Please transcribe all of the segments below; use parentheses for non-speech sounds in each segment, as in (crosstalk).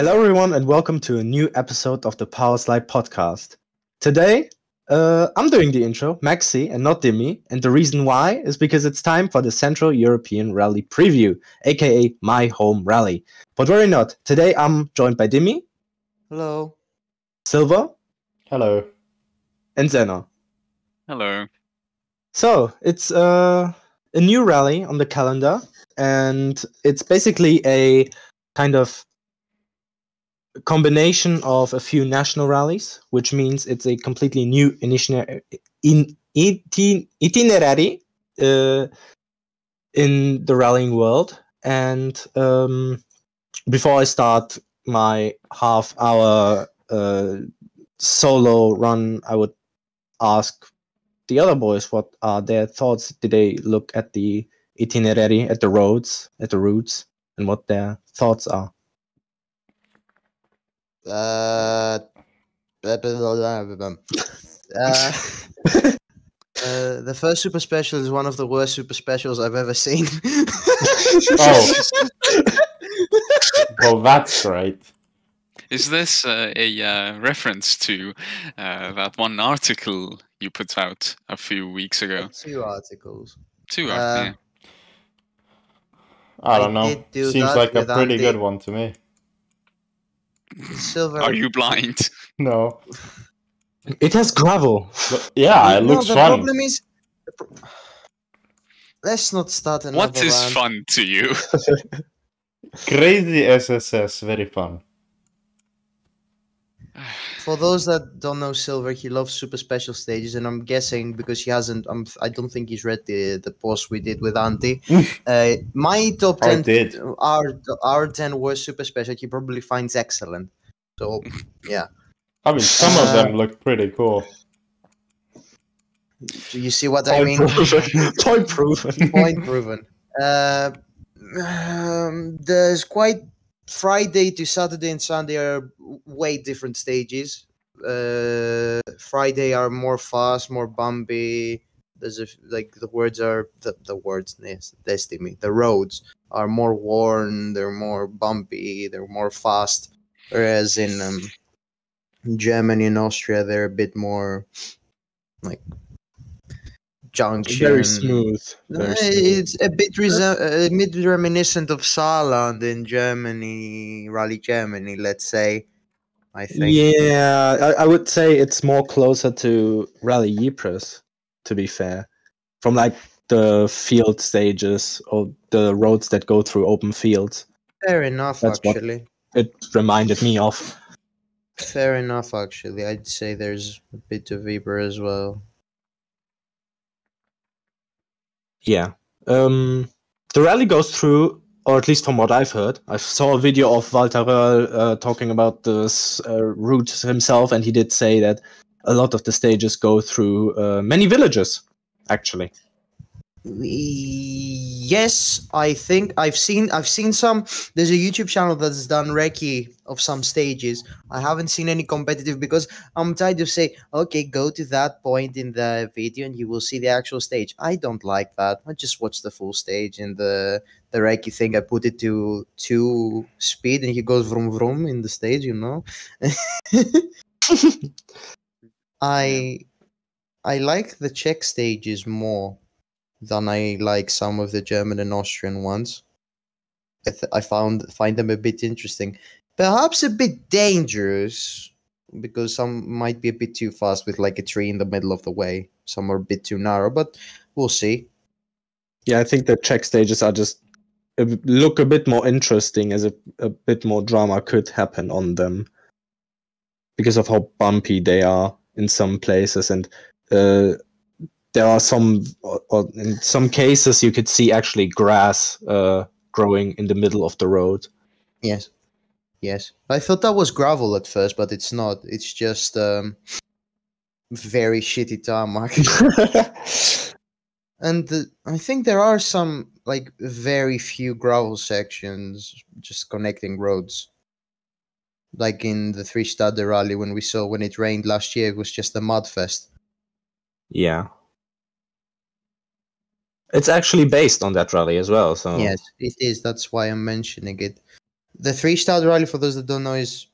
Hello, everyone, and welcome to a new episode of the Powerslide podcast. Today, uh, I'm doing the intro, Maxi, and not Dimi. And the reason why is because it's time for the Central European Rally Preview, aka my home rally. But worry not, today I'm joined by Dimi, Hello. Silver, Hello. and Zena. Hello. So it's uh, a new rally on the calendar, and it's basically a kind of combination of a few national rallies, which means it's a completely new initiative in itin- itinerary uh, in the rallying world. And um, before I start my half-hour uh, solo run, I would ask the other boys what are their thoughts did they look at the itinerary at the roads at the routes and what their thoughts are Uh, uh, uh, the first super special is one of the worst super specials I've ever seen. (laughs) Oh. Well, that's great. Is this uh, a uh, reference to uh, that one article you put out a few weeks ago? Two articles. Two, Uh, uh, yeah. I I don't know. do Seems like a pretty Andy. good one to me. Silver. Are you blind? No. it has gravel But yeah, it No, looks the fun. problem is. Let's not start another What is rant. fun to you? Crazy SSS, very fun. For those that don't know Silver, he loves super special stages, and I'm guessing because he hasn't, I'm, I don't think he's read the the post we did with Andy. uh, my top ten our our ten worst super special. He probably finds excellent. So yeah, (laughs) I mean, some of them look pretty cool. do you see what I mean? proven (laughs) point proven Point proven. Uh, um, there's quite Friday to Saturday and Sunday are way different stages. Uh, Friday are more fast, more bumpy. There's a, like the words are the, the words yes, destiny. The roads are more worn. They're more bumpy. They're more fast. Whereas in um, Germany and Austria, they're a bit more like junction. very smooth very Uh, smooth. It's a bit rese- a bit reminiscent of Saarland in Germany, Rally Germany, let's say. I think. yeah I, I would say it's more closer to rally ypres to be fair from like the field stages or the roads that go through open fields Fair enough, That's actually. it reminded me of Fair enough, actually. I'd say there's a bit of Weber as well. Yeah. Um, the rally goes through, or at least from what I've heard, I saw a video of Walter Röhrl uh, talking about this uh, route himself, and he did say that a lot of the stages go through uh, many villages, actually. Yes, I think I've seen I've seen some. There's a YouTube channel that's done recce of some stages. I haven't seen any competitive because I'm tired to say, okay, go to that point in the video and you will see the actual stage. I don't like that. I just watch the full stage and the the recce thing. I put it to two speed and he goes vroom vroom in the stage. You know. (laughs) (laughs) I I like the Czech stages more than I like some of the German and Austrian ones. I, th- I found find them a bit interesting, perhaps a bit dangerous because some might be a bit too fast with like a tree in the middle of the way. Some are a bit too narrow, but we'll see. Yeah, I think the Czech stages are just look a bit more interesting, as a, a bit more drama could happen on them because of how bumpy they are in some places, and uh, there are some, or, in some cases, you could see actually grass uh, growing in the middle of the road. Yes, yes. I thought that was gravel at first, but it's not. It's just um, very shitty tarmac. (laughs) (laughs) and the, I think there are some like very few gravel sections just connecting roads. Like in the three Städte rally when we saw when it rained last year, it was just a mud fest. yeah. It's actually based on that rally as well. So Yes, it is. That's why I'm mentioning it. the three star rally, for those that don't know, is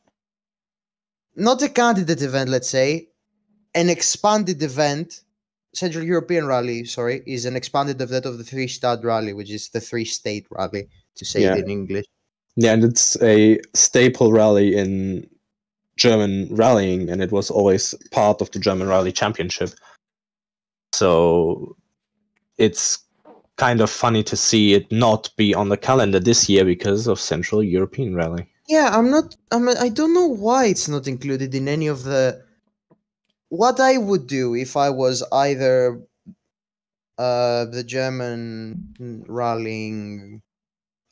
not a candidate event, let's say, an expanded event. Central European Rally, sorry, is an expanded event of the three star rally, which is the three state rally, to say Yeah. it in English. Yeah, and it's a staple rally in German rallying, and it was always part of the German Rally Championship. So it's kind of funny to see it not be on the calendar this year because of Central European Rally. Yeah, I'm not. I'm. I don't know why it's not included in any of the. What I would do if I was either uh, the German rallying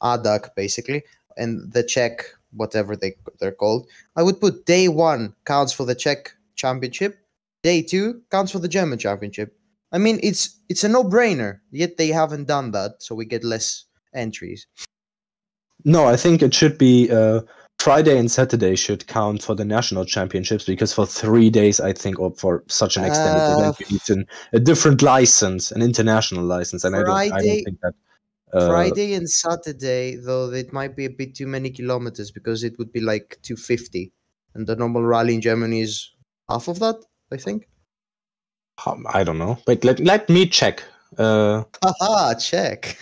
ADAC basically, and the Czech whatever they they're called, I would put day one counts for the Czech championship, day two counts for the German championship. I mean, it's it's a no brainer. Yet they haven't done that, so we get less entries. No, I think it should be uh, Friday and Saturday should count for the national championships because for three days, I think, or for such an extended Uh, event, you need an, a different license, an international license, and I don't, I don't Friday- think that. Uh, Friday and Saturday, though, it might be a bit too many kilometers because it would be like 250. And the normal rally in Germany is half of that, I think. Um, I don't know. Wait, let, let me check. Uh, Haha, check.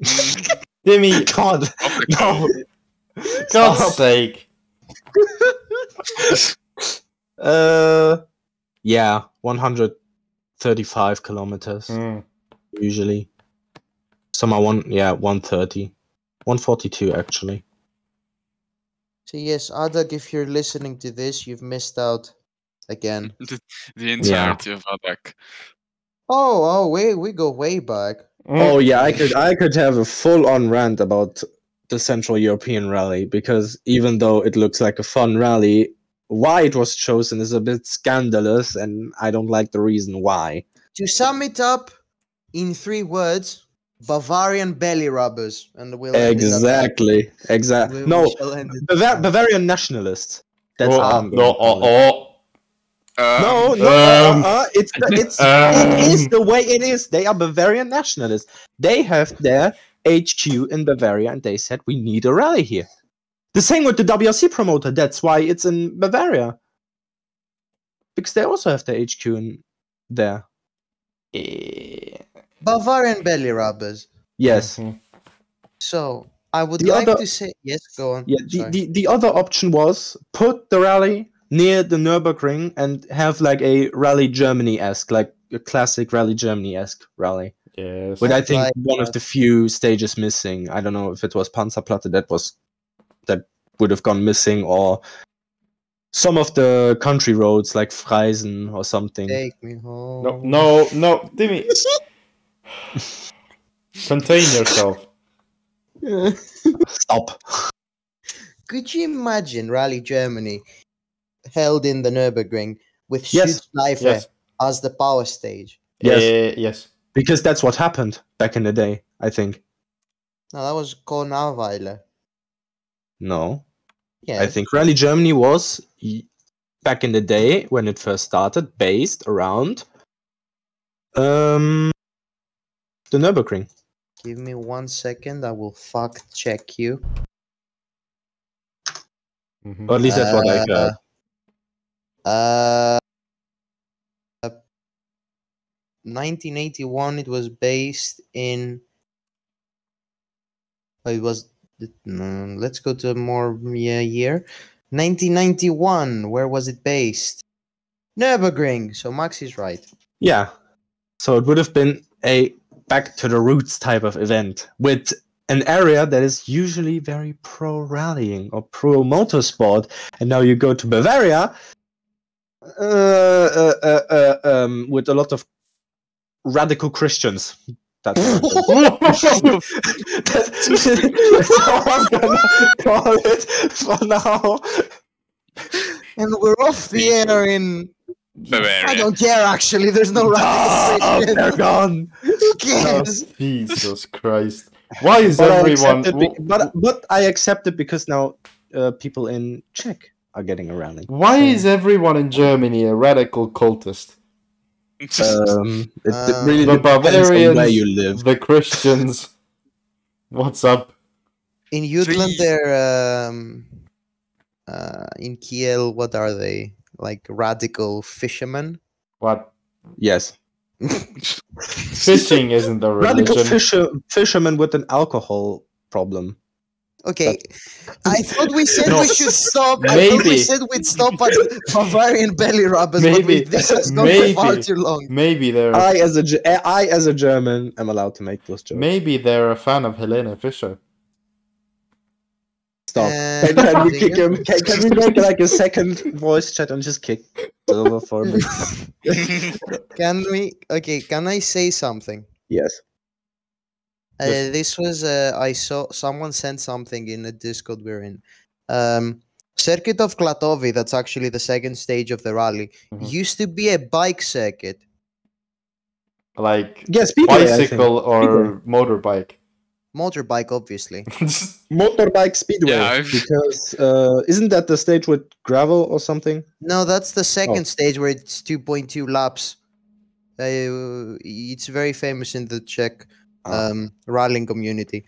(laughs) Timmy, (laughs) God, no. God's (laughs) Stop. sake. Uh, yeah, 135 kilometers Mm. usually. Some are one, yeah, 130, 142 actually. So, yes, ADAC, if you're listening to this, you've missed out again. (laughs) The entirety of ADAC. Oh, oh, we, we go way back. Oh yeah, I mm. could I could have a full on rant about the Central European Rally because even though it looks like a fun rally, why it was chosen is a bit scandalous, and I don't like the reason why. To sum it up in three words Bavarian belly rubbers. And we'll end it at that. Exactly, We- exactly. we No, shall end it Bavar- there. Bavarian nationalists. That's oh, how I'm no, gonna oh, call it. oh, oh. Um, No, no, Um, uh, uh, it's the, it's (laughs) Um. it is the way it is. They are Bavarian nationalists. They have their HQ in Bavaria, and they said we need a rally here. The same with the WRC promoter. That's why it's in Bavaria, because they also have their HQ in there. Eh. Bavarian belly rubbers. Yes. Mhm. So, I would The like other- to say. Yes, go on. Yeah. The, the the other option was put the rally near the Nurburgring and have like a rally Germany esque, like a classic rally Germany esque rally. Yes. But I think like one of the few stages missing. I don't know if it was Panzerplatte that was that would have gone missing, or some of the country roads like Freisen or something. Take me home. No, no, no, Timmy. Contain yourself. (laughs) Stop. Could you imagine Rally Germany held in the Nürburgring with Yes. Schutzleife Yes. as the power stage? Yes. Yes. Because that's what happened back in the day. I think. No, that was Kornaweiler. No, Yeah. I think Rally Germany was back in the day when it first started based around um the Nurburgring. Give me one second. I will fact check you. Mhm. Or at least that's what I heard. Uh, uh, 1981. It was based in. oh, It was. Let's go to a more yeah, year. 1991. Where was it based? Nürburgring. So Max is right. Yeah. So it would have been a back to the roots type of event with an area that is usually very pro rallying or pro motorsport. And now you go to Bavaria um, with a lot of radical Christians. That's (laughs) what that's, (laughs) that's how I'm gonna call it for now. And we're off the air in. I don't care. Actually, there's no Ah, radical they're Christians. gone. (laughs) Who cares? Jesus Christ. Why is But everyone. accept be- but but I accept it because now uh, people in Czech are getting around it. Why is everyone in Germany a radical cultist? Um, (laughs) it, it Um, really The depends Bavarians, where you live. the Christians. (laughs) What's up? In Jutland, Three- they're um, uh, in Kiel. What are they like? Radical fishermen. What? Yes. (laughs) Fishing isn't a Radical fisher, fisherman with an alcohol problem. Okay, I thought we said No. we should stop. I thought we said we'd stop at Bavarian belly rubbers, but we, Maybe. this has gone for far Maybe. too long. Maybe they're I, as a Ge- I, as a German, am allowed to make those jokes. maybe they're a fan of Helene Fischer. Stop. Uh, Can, (laughs) can we kick him? Can, can we make like a second voice chat and just kick over for me? (laughs) Can we? Okay, can I say something? Yes. Uh, this was uh, I saw someone sent something in the Discord we're in. Um, circuit of Klatovy, that's actually the second stage of the rally, Mhm. used to be a bike circuit. Like Yes, Speedway, bicycle or motorbike. Motorbike, obviously. (laughs) Motorbike Speedway. Yeah, Because uh, isn't that the stage with gravel or something? No, that's the Oh. second stage where it's 2.2 laps. Uh, it's very famous in the Czech Ah. um, rallying community.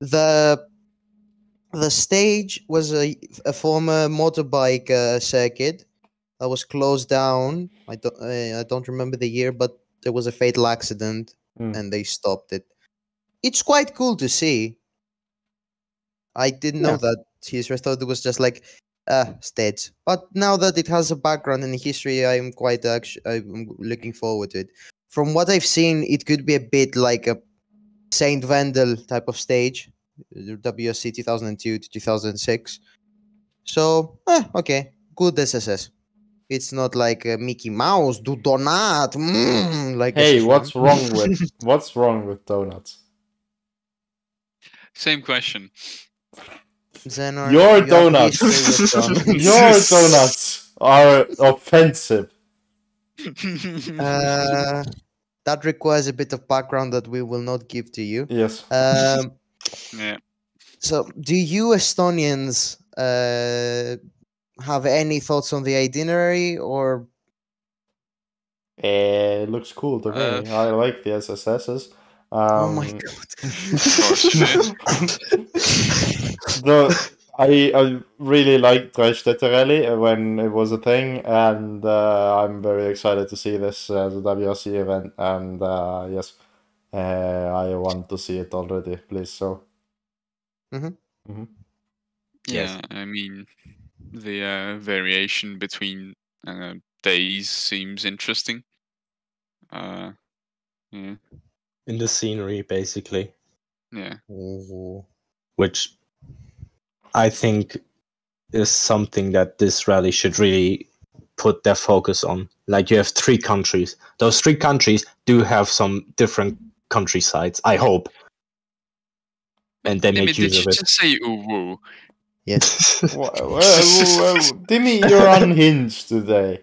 The the stage was a, a former motorbike uh, circuit that was closed down. I don't uh, I don't remember the year, but there was a fatal accident Mm. and they stopped it. It's quite cool to see. I didn't know Yeah. that history. I thought it was just like uh stage. But now that it has a background in history, I'm quite actually I'm looking forward to it. From what I've seen, it could be a bit like a Saint Wendel type of stage, uh, WSC 2002 to 2006. So, eh, okay, good SSS. It's not like uh, Mickey Mouse, do donut, mm, like. hey, what's wrong with (laughs) what's wrong with donuts? Same question. Xenon, Your you donuts. (laughs) donuts. Your donuts are offensive. (laughs) Uh, that requires a bit of background that we will not give to you. Yes. Um, yeah. so, do you Estonians uh, have any thoughts on the itinerary, or Eh, it looks cool to me. Uh, I like the SSSs. Um, oh my god? (laughs) the (laughs) I I really liked Dreistädter Rally when it was a thing, and uh, I'm very excited to see this as a WRC event. And uh, yes, uh, I want to see it already. Please, so Yeah, Yes. I mean, the uh, variation between uh, days seems interesting. Uh, yeah, In the scenery, basically, yeah. Ooh. which I think is something that this rally should really put their focus on. Like you have three countries. Those three countries do have some different countrysides, I hope. And they Timmy, make use of it. Did just say ooh woo? Yes. (laughs) Wha- wha- wha- wha- Timmy, you're unhinged today.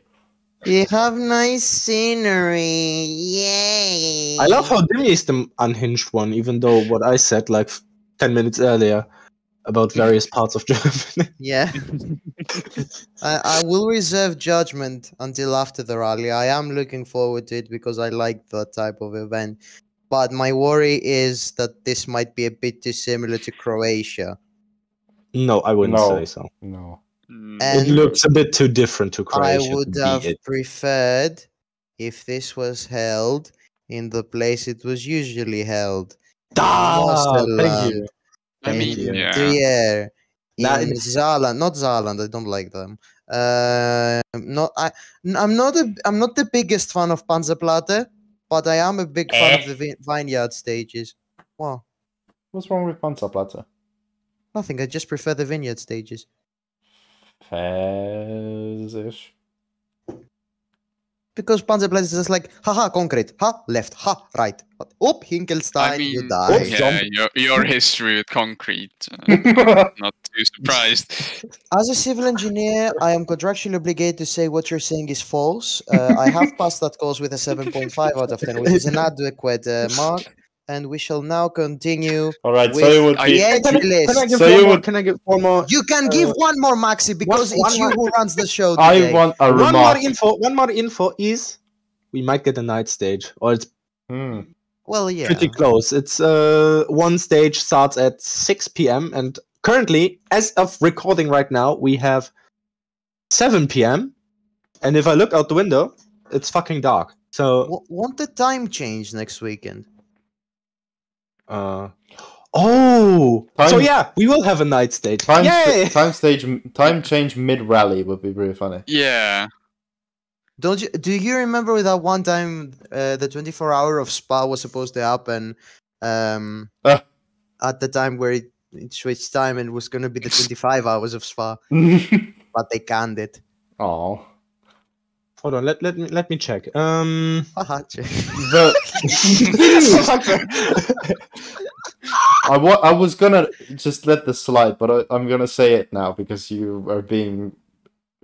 You have nice scenery. Yay! I love how Dimmy is the unhinged one, even though what I said like 10 minutes earlier about various parts of Germany. Yeah. (laughs) I, I will reserve judgment until after the rally. I am looking forward to it because I like that type of event. But my worry is that this might be a bit too similar to Croatia. no, I wouldn't No. say so. No. And- it looks a bit too different to Croatia. I would have it. preferred if this was held in the place it was usually held. Ah, thank you. I in mean, you. yeah. Trier, Nah, in Saarland, not Saarland. I don't like them. Uh, not I. n- I'm not a. I'm not the biggest fan of Panzerplatte, but I am a big fan of the vineyard stages. Wow. What's wrong with Panzerplatte? nothing. I just prefer the vineyard stages. Fairs-ish. Because Panzerplatte is just like, haha, concrete, ha, left, ha, right. But, oop, Hinkelstein, I you mean, die. Oops. yeah, your, your history with concrete. Uh, (laughs) not too surprised. (laughs) As a civil engineer, I am contractually obligated to say what you're saying is false. Uh, I have passed that course with a 7.5 out of 10, which is an (laughs) adequate uh, mark. And we shall now continue. All right, so With it would I- be. Can I, can I give So you more? would- Can I give one more? You can give Uh, one more, Maxi, because one it's you more- who runs the show I want a remark. One more info. One more info is we might get a night stage, or it's Hmm. Well, yeah. pretty close. It's uh one stage starts at 6 p.m. and currently, as of recording right now, we have 7 p.m. And if I look out the window, it's fucking dark. So W- won't the time change next weekend? Uh oh, so yeah, we will have a night stage. Time, Yay! st- (laughs) time stage, time change mid rally would be really funny. Yeah. Don't you? Do you remember that one time uh, the 24 hour of Spa was supposed to happen? Um, Ah. at the time where it, it switched time and it was going to be the 25 hours of Spa, (laughs) but they canned it. Oh, Hold on, let, let me let me check. Um the (laughs) (laughs) I wa- I was gonna just let this slide, but I, I'm gonna say it now because you are being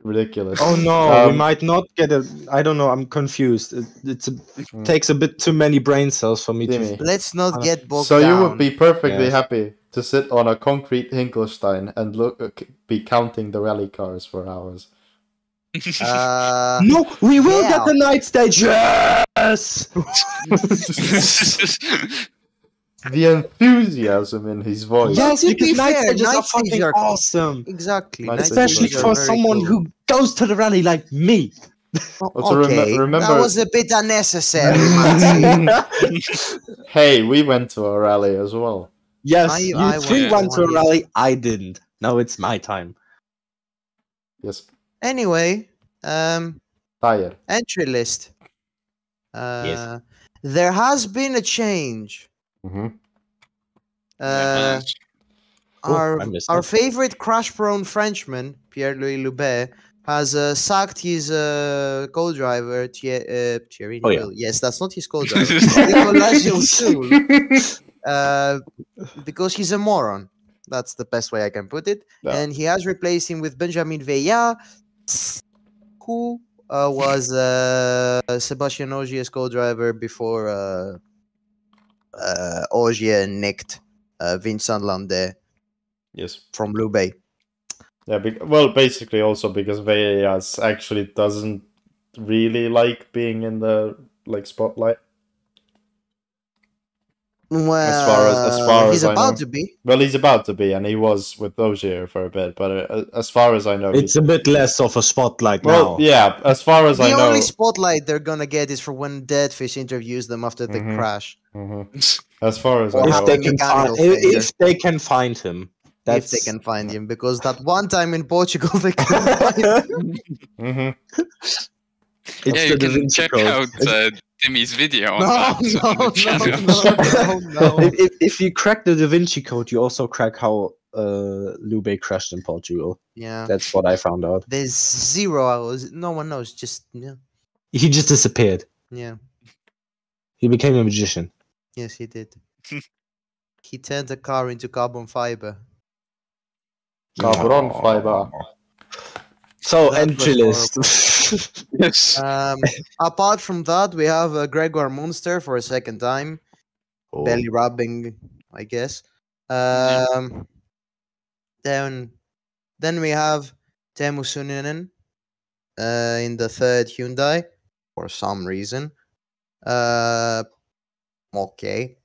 ridiculous. Oh no, we Um, might not get a. I don't know. I'm confused. It, it's a, Mm. takes a bit too many brain cells for me Timmy. to. Let's not Uh, get bogged So down. you would be perfectly Yes. happy to sit on a concrete Hinkelstein and look, uh, be counting the rally cars for hours. Uh, (laughs) No, we will yeah. get the night stage. Yes. (laughs) The enthusiasm in his voice. Yes, to because be night fair, stages night are fucking are- awesome. exactly. Night night Especially for someone cool. who goes to the rally like me. O- Also rem- okay, remember- that was a bit unnecessary. (laughs) Hey, we went to a rally as well. Yes, I- you I three went went to a rally. I didn't. Now it's my time. Yes, anyway, um, tire. entry list. Uh, There has been a change. hmm Uh, Oh, our I our favorite crash-prone Frenchman, Pierre-Louis Loubet, has uh, sacked his uh, co-driver Thie- uh, Thierry Oh, yeah. Neuville. Yes, that's not his (laughs) co-driver. Nicolas Gilsoul, (laughs) uh, because he's a moron. That's the best way I can put it. Yeah. And he has replaced him with Benjamin Veillat, who uh, was uh, Sebastian Ogier's co-driver before uh, uh, Ogier nicked uh, Vincent Landais Yes. from Loubet. Yeah. Be- well, basically, also because Veillat actually doesn't really like being in the like spotlight. Well, far as- as far he's as I about know. to be. Well, he's about to be, and he was with Ogier for a bit. But uh, as far as I know, It's a bit less of a spotlight well, now. yeah. As far as The I know, the only spotlight they're gonna get is for when DirtFish interviews them after the Mhm. crash. Mhm. as far as I if know, they can find, if, they can find him, that's If they can find him, because that one time in Portugal they (laughs) couldn't find him. Mhm. It's yeah, you can check Code. out uh, Timmy's video No, that on (laughs) no, no, no, no, no. (laughs) if, if, if you crack the Da Vinci Code, you also crack how uh, Loubet crashed in Portugal. Yeah. That's what I found out. There's zero hours. No one knows. Just yeah, He just disappeared. yeah. He became a magician. Yes, he did. (laughs) he turned the car into carbon fiber. Carbon fiber. So That entry list. (laughs) yes. Um, apart from that, we have uh, Gregor Munster for a second time, Oh. belly rubbing, I guess. Yeah. Um, then, then we have Teemu Suninen uh, in the third Hyundai for some reason. Uh, okay,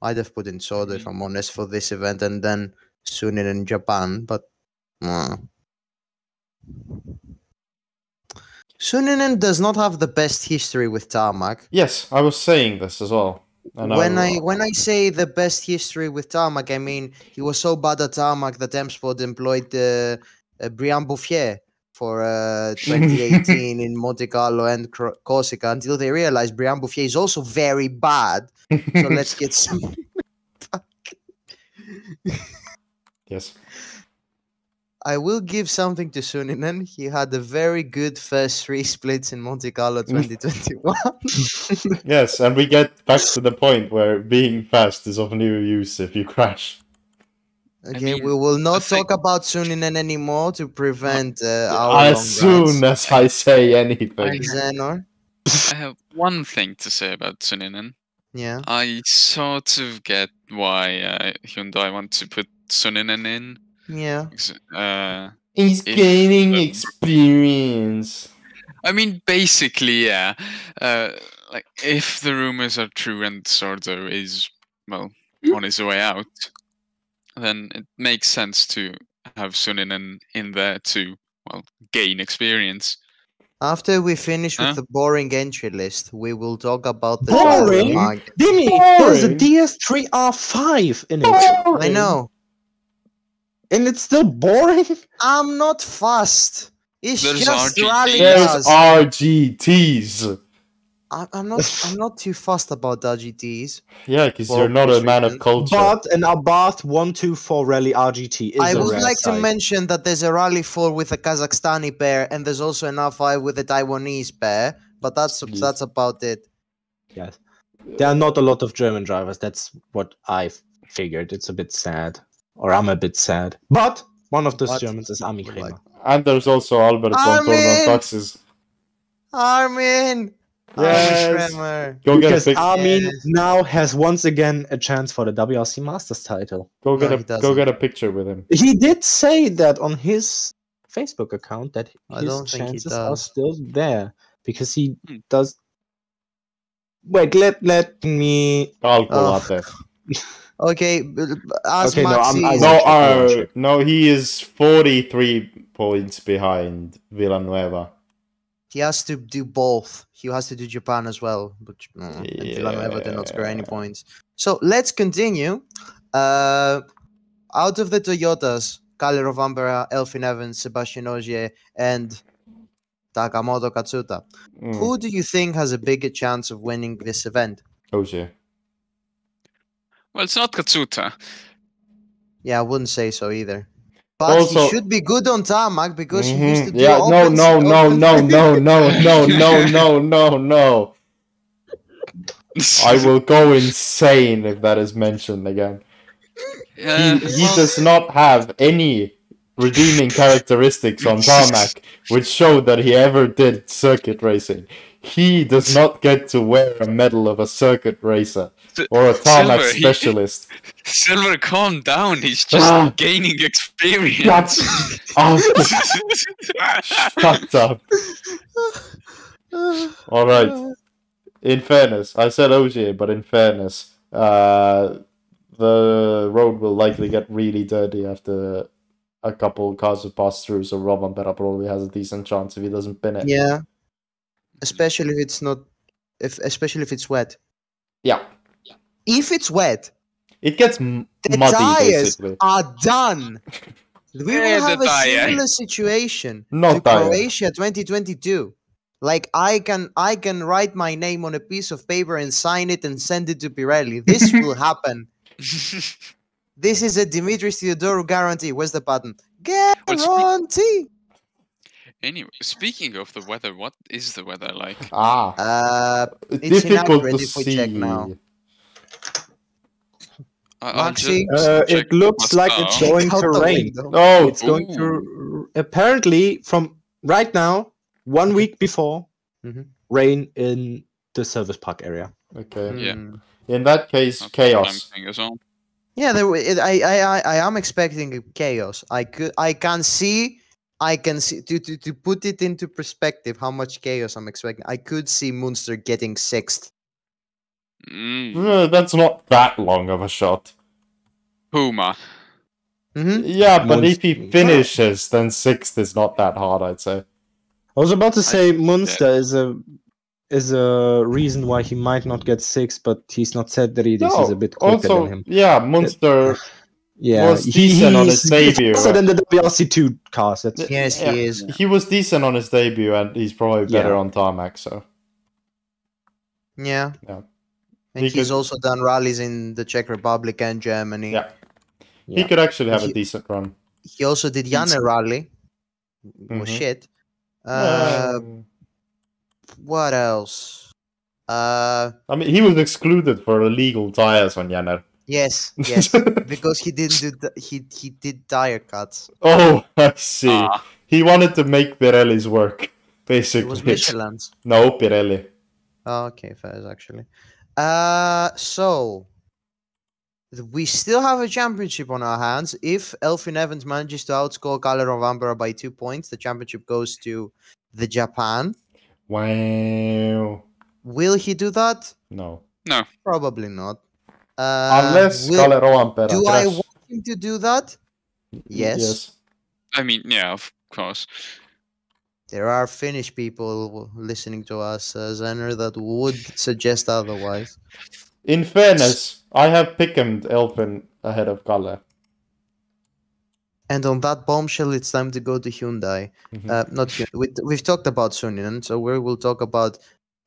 I'd have put in Sordo if Mm. I'm honest for this event, and then Suninen in Japan, but. uh. Suninen does not have the best history with tarmac. Yes, I was saying this as well. And when I when I say the best history with tarmac, I mean he was so bad at tarmac that M Sport employed uh, uh, Bryan Bouffier for uh, (laughs) 2018 in Monte Carlo and Cor- Corsica until they realized Bryan Bouffier is also very bad. So let's get (laughs) some. yes. I will give something to Suninen. He had a very good first three (laughs) splits in Monte Carlo 2021. (laughs) Yes, and we get back to the point where being fast is of no use if you crash. Okay, mean, we will I not think- talk about Suninen anymore to prevent uh, our as soon as I say anything. Xenor. I have one thing to say about Suninen. Yeah. I sort of get why uh, Hyundai want to put Suninen in. Yeah. because, Uh, He's If- gaining uh, experience. I mean, basically, yeah. Uh, like if the rumors are true and Sordo is well on his way out, then it makes sense to have Suninen in there to well gain experience. After we finish with Huh? the boring entry list, we will talk about the Boring? mag- Dimmy, there's a DS3R5 in it. I know. And it's still boring? (laughs) I'm not fast. It's There's just RGT. rally There's cars. RGTs. I- I'm not. I'm not too fast about RGTs. Yeah, because For you're not a man of culture. But an Abarth 124 Rally RGT is I a would rare like to mention that there's a Rally 4 with a Kazakhstani pair, and there's also an R5 with a Taiwanese pair. But that's Yes. that's about it. Yes. There are not a lot of German drivers. That's what I figured. It's a bit sad. Or I'm a bit sad. But one of those What? Germans is Ami Like- and there's also Albert von Armin! Taxis. Armin. Yes. Armin Go get a Because pic- Armin Yes. now has once again a chance for the WRC Masters title. go get No, a go get a picture with him. He did say that on his Facebook account that I his don't think he chances are still there because he does. Wait, let let me. I'll pull Oh. out there. Okay, b- b- as Okay, no, I'm- Maxi I No, uh, no, he is 43 points behind Villanueva. he has to do both. He has to do Japan as well, but mm, and Villanueva did not score any points. So let's continue. Uh, out of the Toyotas, Kalle Rovanperä, Elfyn Evans, Sebastian Ogier, and Takamoto Katsuta. Mm. Who do you think has a bigger chance of winning this event? Oh, shit. Well, it's not Katsuta. Yeah, I wouldn't say so either. But Also- he should be good on tarmac because he mm-hmm. used to do Yeah, no, open- no, no, no, no, no, (laughs) no, no, no, no, no. I (laughs) will go insane if that is mentioned again. Yeah, He, he well, does not have any redeeming characteristics on tarmac which show that he ever did circuit racing. He does not get to wear a medal of a circuit racer or a tarmac Silver, he- specialist. (laughs) Silver, calm down. He's just Ah. gaining experience. Shut (laughs) up! Shut up! All right. In fairness, I said Ogier, but in fairness, uh, the road will likely get really dirty after a couple cars have passed through. So Rovanperä probably has a decent chance if he doesn't pin it. Yeah, especially if it's not, if especially if it's wet. Yeah. If it's wet, It gets m- the muddy tires basically. are done. We will have a tire. similar situation Not to tire. Croatia 2022. Like I can, I can write my name on a piece of paper and sign it and send it to Pirelli. This (laughs) will happen. This is a Dimitris Theodorou guarantee. Where's the button? Well, speak- Guarantee. anyway, speaking of the weather, what is the weather like? Ah, Uh, difficult to inaccurate if we see. check now. I- Maxi? Uh, it looks my like it's going to rain. window. Oh, It's going Ooh. to apparently from right now, one week before, Mhm. rain in the service park area. okay. Yeah. Hmm. In that case, That's chaos. I'm saying as well. Yeah, there, it, I, I, I, I am expecting chaos. I could, I can see, I can see to, to, to put it into perspective how much chaos I'm expecting. I could see Munster getting sixth. Mm. Uh, that's not that long of a shot. Puma. hmm Yeah, but if he finishes, then sixth is not that hard, I'd say. I was about to say Munster is a is a reason why he might not get six, but he's not said that he is a bit quicker also, than him. yeah, Munster. Yeah, was decent on his debut, faster than the WRC two cars. That's, Yes, yeah, he is. He was decent on his debut, and he's probably better Yeah. on tarmac. So Yeah. Yeah. And He he's could- also done rallies in the Czech Republic and Germany. yeah, Yeah. he could actually have a decent run. He also did Jänner rally. Well, Mhm. shit. Uh, Um, what else? Uh, I mean, he was excluded for illegal tires on Jänner. yes, yes, (laughs) because he didn't do the, he he did tire cuts. oh, I see. Ah, He wanted to make Pirelli's work, basically. It was Michelin's. No, Pirelli. Oh, okay, fair actually. Uh, so we still have a championship on our hands. If Elfyn Evans manages to outscore Kalle Rovanperä by two points, the championship goes to the Japan. Wow. Will he do that? No. No. Probably not. Uh, Unless will- Kalle Rovanperä do I want him to do that? Yes. I mean, yeah, of course. There are Finnish people listening to us, uh, Zenner, that would suggest otherwise. In fairness, I have picked Elfyn ahead of Kalle. And on that bombshell, it's time to go to Hyundai. Mhm. Uh, not Hyundai. We, we've talked about Suninen, so we will talk about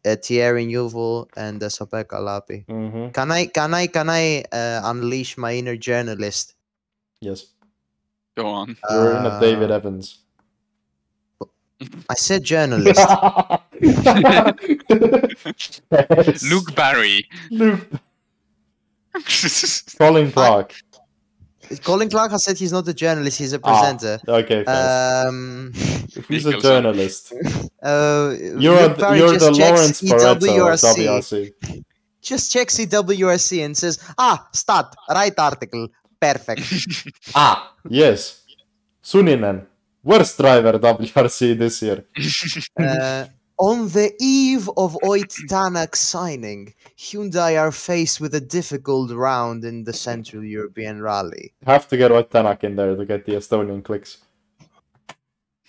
uh, Thierry Neuville and uh, Esapekka Lappi. hmm Can I can I can I uh, unleash my inner journalist? Yes. Go on. You're in a David Uh, Evans. I said journalist. (laughs) Luke Barry. Luke. (laughs) Colin Clark. Colin Clark has said he's not a journalist; he's a Ah, presenter. okay. Um, He's a journalist. uh, You're, Luke a, Barry you're the just checks Lawrence Pareto of EWRC. WRC. Just checks EWRC and says, "Ah, stat, right article, perfect." (laughs) Ah, yes. Suninen. Worst driver WRC this year. Uh, on the eve of Ott Tanak signing, Hyundai are faced with a difficult round in the Central European Rally. Have to get Ott Tanak in there to get the Estonian clicks.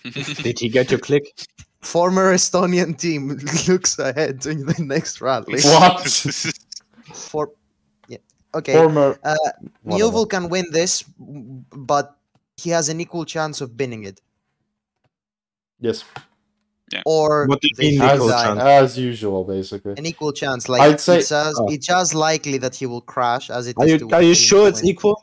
Did he get your click? Former Estonian team (laughs) looks ahead to the next rally. What? For yeah, okay. Former. Uh, whatever. Can win this, but he has an equal chance of binning it. Yes, Or What do you mean as, equal chance? as usual, basically. an equal chance. Like I'd say- it's as Oh. it's as likely that he will crash as it Are is you to are you sure it's equal?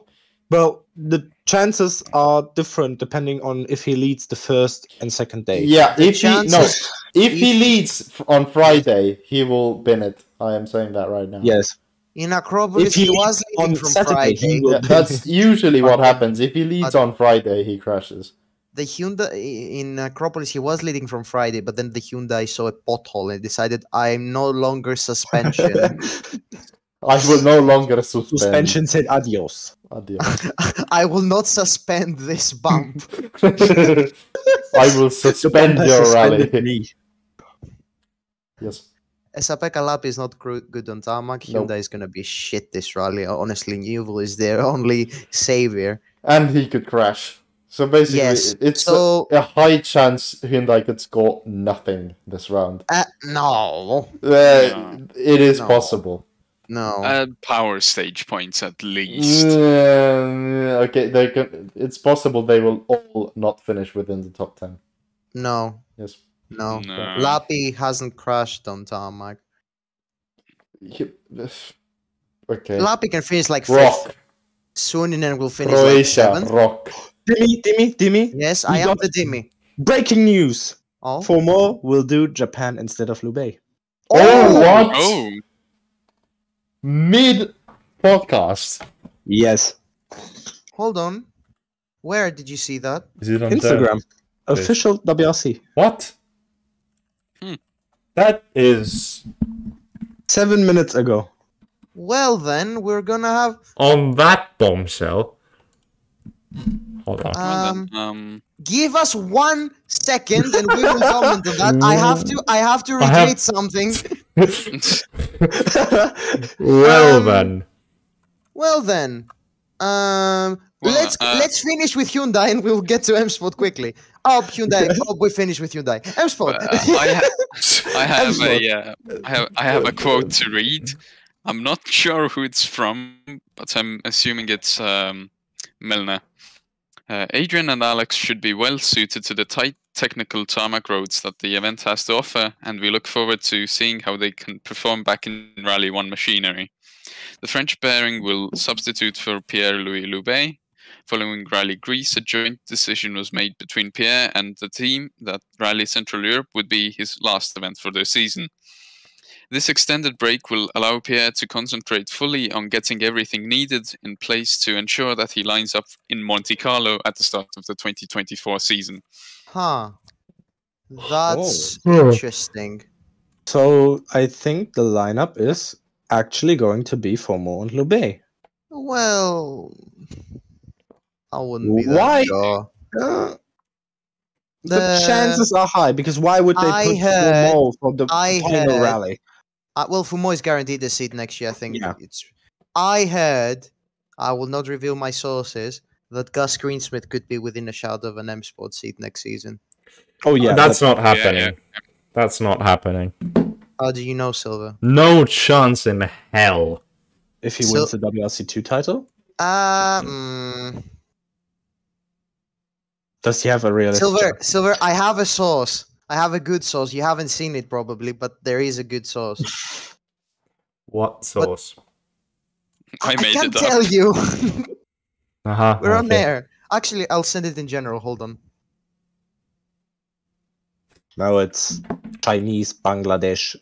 Well, the chances are different depending on if he leads the first and second day. Yeah, The if he no, chances- if he leads on Friday, he will bin it. I am saying that right now. Yes. In Acropolis, If he he was leading on from Saturday, he Friday. will- Yeah, that's (laughs) usually what happens. If he leads But- on Friday, he crashes. The Hyundai in Acropolis, he was leading from Friday, but then the Hyundai saw a pothole and decided, "I'm no longer suspension. (laughs) (laughs) I will no longer suspend. Suspension said adios. Adios. I will not suspend this bump." I will suspend Japan your rally. me. Yes. Esapekka Lap is not good on tarmac. Nope. Hyundai is gonna be shit this rally. Honestly, Neuville is their only savior. And he could crash. So basically, Yes, it's a, So a high chance Hyundai could score nothing this round. uh, no, Uh, No. It is No. possible. no. uh, power stage points at least. Yeah, okay, they can, it's possible they will all not finish within the top 10. No, Yes. No. No. Lappi hasn't crashed on tarmac. He- Okay. Lappi can finish like rock. fifth. Rock. Suninen will finish like Croatia, seventh. rock. Dimmy, Dimmy, Dimmy. Yes, We I am the Dimi. Breaking news. Oh, Fourmaux, we'll do Japan instead of Loubet. Oh, oh, what? Oh, Mid podcast. Yes. hold on. Where did you see that? Is it on Instagram. Official WRC. What? That is Seven minutes ago. Well, then we're gonna have on that bombshell. Hold on. um. um, Give us one second, and we will (laughs) comment on that. I have to. I have to I have- something. (laughs) well Um, then. Well then, um, Well, let's uh, let's finish with Hyundai, and we'll get to M Sport quickly. Oh, Hyundai. oh, we finish with Hyundai. M Sport. uh, I, ha- I (laughs) have a, uh, I have, I have a quote to read. I'm not sure who it's from, but I'm assuming it's um, Millener. Uh, Adrian and Alex should be well suited to the tight technical tarmac roads that the event has to offer, and we look forward to seeing how they can perform back in Rally 1 machinery. The French pairing will substitute for Pierre-Louis Loubet. Following Rally Greece, a joint decision was made between Pierre and the team that Rally Central Europe would be his last event for the season. This extended break will allow Pierre to concentrate fully on getting everything needed in place to ensure that he lines up in Monte Carlo at the start of the 2024 season. huh. That's Oh. interesting. so I think the lineup is actually going to be Fourmaux and Loubet. Well, I wouldn't be that Why? sure. Uh, the, The- chances are high because why would they I put heard- Fourmaux for the I final heard- rally? Uh, well, Fourmaux is guaranteed a seat next year. I think Yeah. it's. I heard, I will not reveal my sources, that Gus Greensmith could be within a shout of an M Sport seat next season. Oh yeah, that's not yeah. happening. That's not happening. How do you know, Silver? No chance in hell. if he So- wins the WRC two title. Uh, mm, Does he have a real Silver, chance? Silver. I have a source. I have a good source. You haven't seen it probably, but there is a good source. (laughs) What source? I made can't it up. tell you. (laughs) Uh-huh. (laughs) We're on okay. there. Actually, I'll send it in general. Hold on. Now it's Chinese Bangladesh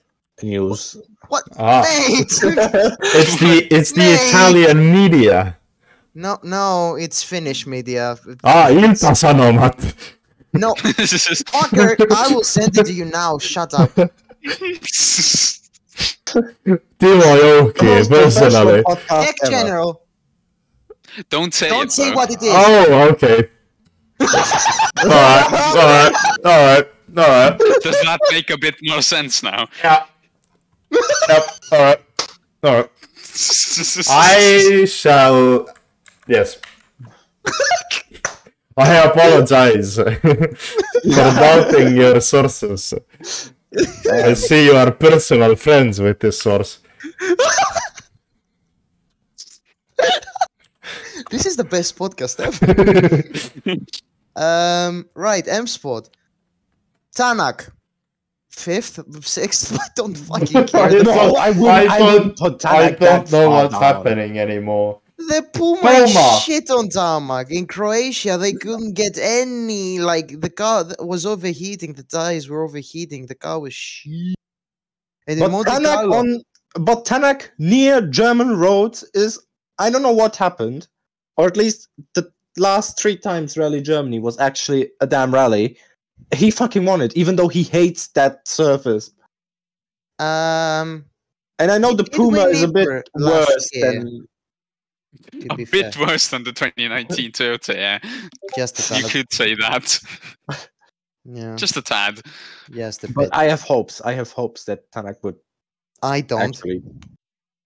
news. What? Ah, Mate! it's the it's the Mate. Italian media. No, no, it's Finnish media. Ah, Ilta-Sanomat. No, fucker, I will send it to you now. Shut up. Timo Jouki, Most personally. Tech. General. Don't say Don't it. say though. what it is. Oh, okay. alright, alright, alright, alright. Does that make a bit more sense now? Yeah. Yep, alright. Alright. (laughs) I shall. Yes. I apologize (laughs) for doubting your sources. I (laughs) see you are personal friends with this source. This is the best podcast ever. (laughs) um, right, M Sport. Tanak. Fifth, sixth. I don't fucking care. No, I I I don't, I don't know what's happening anymore. The Puma, shit on tarmac in Croatia. They couldn't get any. Like the car was overheating. The tires were overheating. The car was shit. And But Tanak on but Tanak near German roads is I don't know what happened, or at least the last three times Rally Germany was actually a damn rally. He fucking won it, even though he hates that surface. um, And I know the Puma is a bit worse year. than a be bit fair, worse than the 2019 Toyota, yeah. just a You could say that. (laughs) Yeah, Just a tad. Yes, a But bit. I have hopes. I have hopes that Tanak would I don't. actually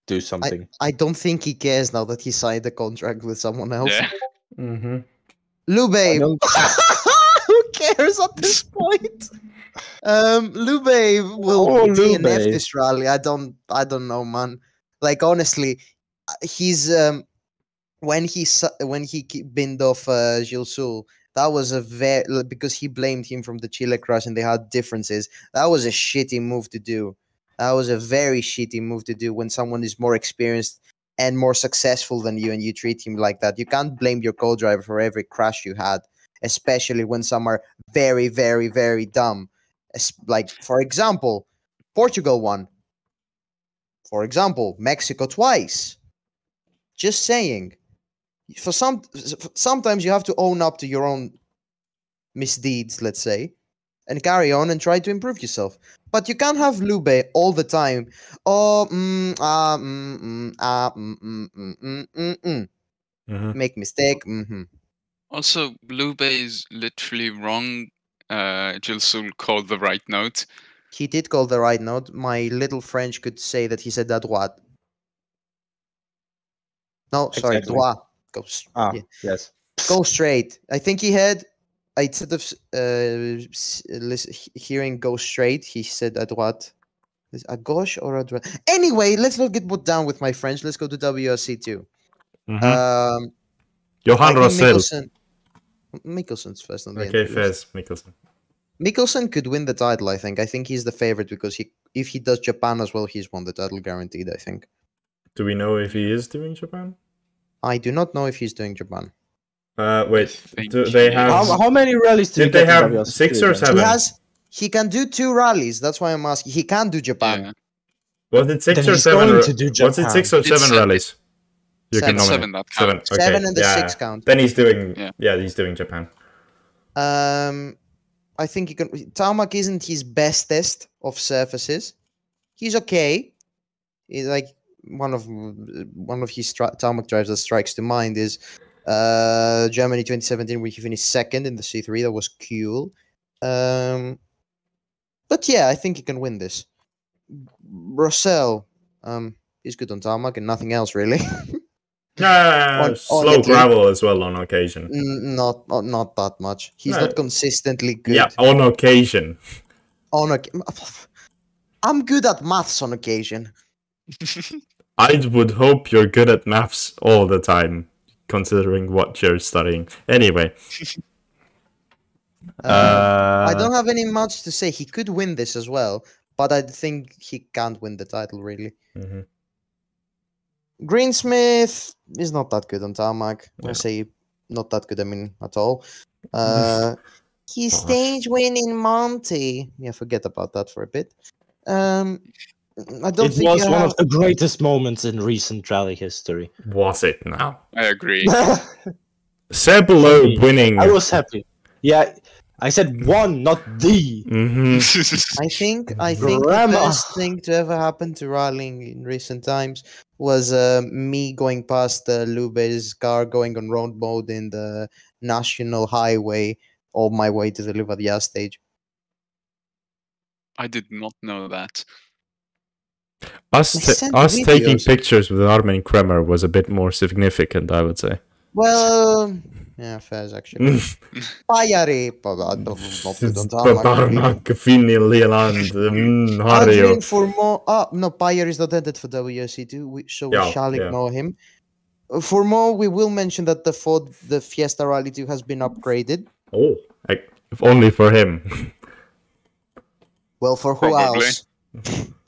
do something. I don't think he cares now that he signed a contract with someone else. Yeah. Mm-hmm. Loubet. (laughs) Who cares at this (laughs) point? Um, Loubet will Oh, DNF Loubet. this rally. I don't. I don't know, man. Like honestly, uh, he's um when he when he binned off uh, Gilles that was a very because he blamed him from the Chile crash and they had differences. That was a shitty move to do. That was a very shitty move to do when someone is more experienced and more successful than you and you treat him like that. You can't blame your co-driver for every crash you had, especially when some are very, very, very dumb. Like for example, Portugal won. For example, Mexico twice. Just saying. For some, sometimes you have to own up to your own misdeeds, let's say, and carry on and try to improve yourself. But you can't have Lube all the time. Oh, mm, ah, mm, mm, ah, mm, mm, mm, mm, mm, mm. Mm-hmm. Make mistake. Mm-hmm. Also, Loubet is literally wrong. Uh, Gilsoul called the right note. He did call the right note. My little French could say that he said à droite. No, sorry, Exactly. droit. Go, ah, yeah. yes. go straight. I think he had. I instead of uh, s- lis- he- hearing go straight, he said à droite. Is à gauche or à droite? Anyway, let's not get put down with my French. Let's go to WRC two. Mm-hmm. Um, Johan I think Rossel. Mikkelsen. Mikkelsen's first on the Okay, entry list. Fez Mikkelsen. Mikkelsen could win the title. I think. I think he's the favorite because he, if he does Japan as well, he's won the title guaranteed. I think. Do we know if he is doing Japan? I do not know if he's doing Japan. Uh, wait. Do they have? How, how many rallies did, Did you they have WRC six or seven? He has. He can do two rallies. That's why I'm asking. He can do Japan. Yeah. Was it six Then or he's seven? going to do Was it six or It's seven seven. rallies? You Seven. can nominate. Seven that Seven. Okay. Seven and the yeah. six count. Then he's doing. Yeah. Yeah. he's doing Japan. Um, I think he can. Tarmac isn't his bestest of surfaces. He's okay. He's like one of one of his stri- tarmac drives that strikes to mind is uh Germany 2017 where he finished second in the C3. That was cool. Um, but yeah, I think he can win this. Rossel, um, he's good on tarmac and nothing else really. (laughs) (laughs) Yeah, On- on slow the- gravel as well on occasion. N- not, not not that much. He's No. not consistently good. Yeah, on occasion. On a, (laughs) I'm good at maths on occasion. I would hope you're good at maths all the time, considering what you're studying. Anyway, Uh, (laughs) uh, I don't have any much to say. He could win this as well, but I think he can't win the title really. mhm. Greensmith is not that good on tarmac. Yeah. I say not that good. I mean at all. (laughs) Uh, his stage win in Monty. Yeah, forget about that for a bit. Um, I don't It think was one have- of the greatest moments in recent rally history. Was it now? I agree. (laughs) Seb Loeb winning. I was happy. Yeah, I said one, not the. hmm (laughs) I think I think Grandma. the best thing to ever happen to rallying in recent times was uh, me going past uh, Loubet's car going on road mode in the national highway on my way to the Livadia stage. I did not know that. Us, I ta- sent us taking pictures with Armin Kremer was a bit more significant, I would say. Well, (laughs) yeah, fairs actually. Pajari, but I don't not good on tarmac. Tarmac, Finni, Leland, mm, Harjo. Adrien Fourmaux. Ah, no, Payer is not entered for WRC2, we, so we Yeah, shall yeah. ignore him. Fourmaux, we will mention that the Ford, the Fiesta Rally 2 has been upgraded. Oh, I- if only for him. (laughs) Well, for who Probably. else? (laughs)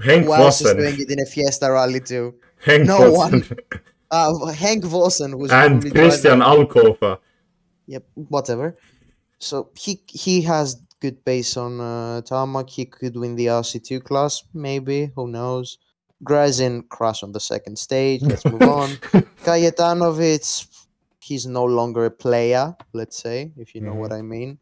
Hank Who else is doing Vossen. it in a Fiesta Rally 2? Hank No Vossen. Uh, Hank Vossen, who's and Christian driving- Alkofer. Yep, whatever. So he he has good pace on uh, tarmac. He could win the RC2 class, maybe. Who knows? Gryazin crash on the second stage. Let's move on. (laughs) Kajetanowicz, he's no longer a player. Let's say, if you know what I mean.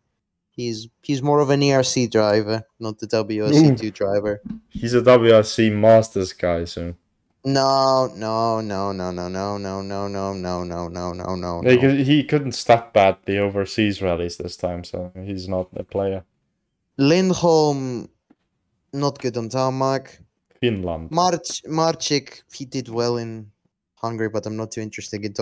He's he's more of an ERC driver, not the WRC2 driver. He's a WRC Masters guy, so. No, no, no, no, no, no, no, no, no, no, no, no, no, no. He, he couldn't stat bad the overseas rallies this time, so he's not a player. Lindholm, not good on tarmac. Finland. March Marczyk, he did well in Hungary, but I'm not too interested in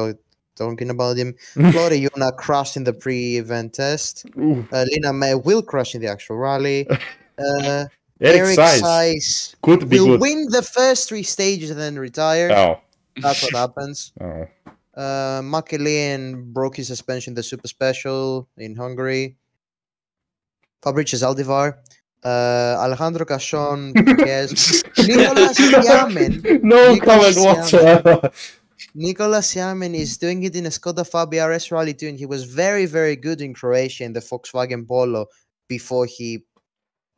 talking about him. (laughs) Floriana crashed in the pre-event test. Uh, Lina May will crash in the actual rally. (laughs) Uh, Erik Cais Cais could be will good. win the first three stages and then retire. Oh, That's what happens. (laughs) oh. Uh, Makelian broke his suspension in the Super Special in Hungary. Fabrizio Zaldivar. Uh, Alejandro Cachon. Nicolas Yamin. no Nicolas comment whatsoever. Nicolas Yamin is doing it in a Skoda Fabia RS Rally 2, and he was very, very good in Croatia in the Volkswagen Polo before he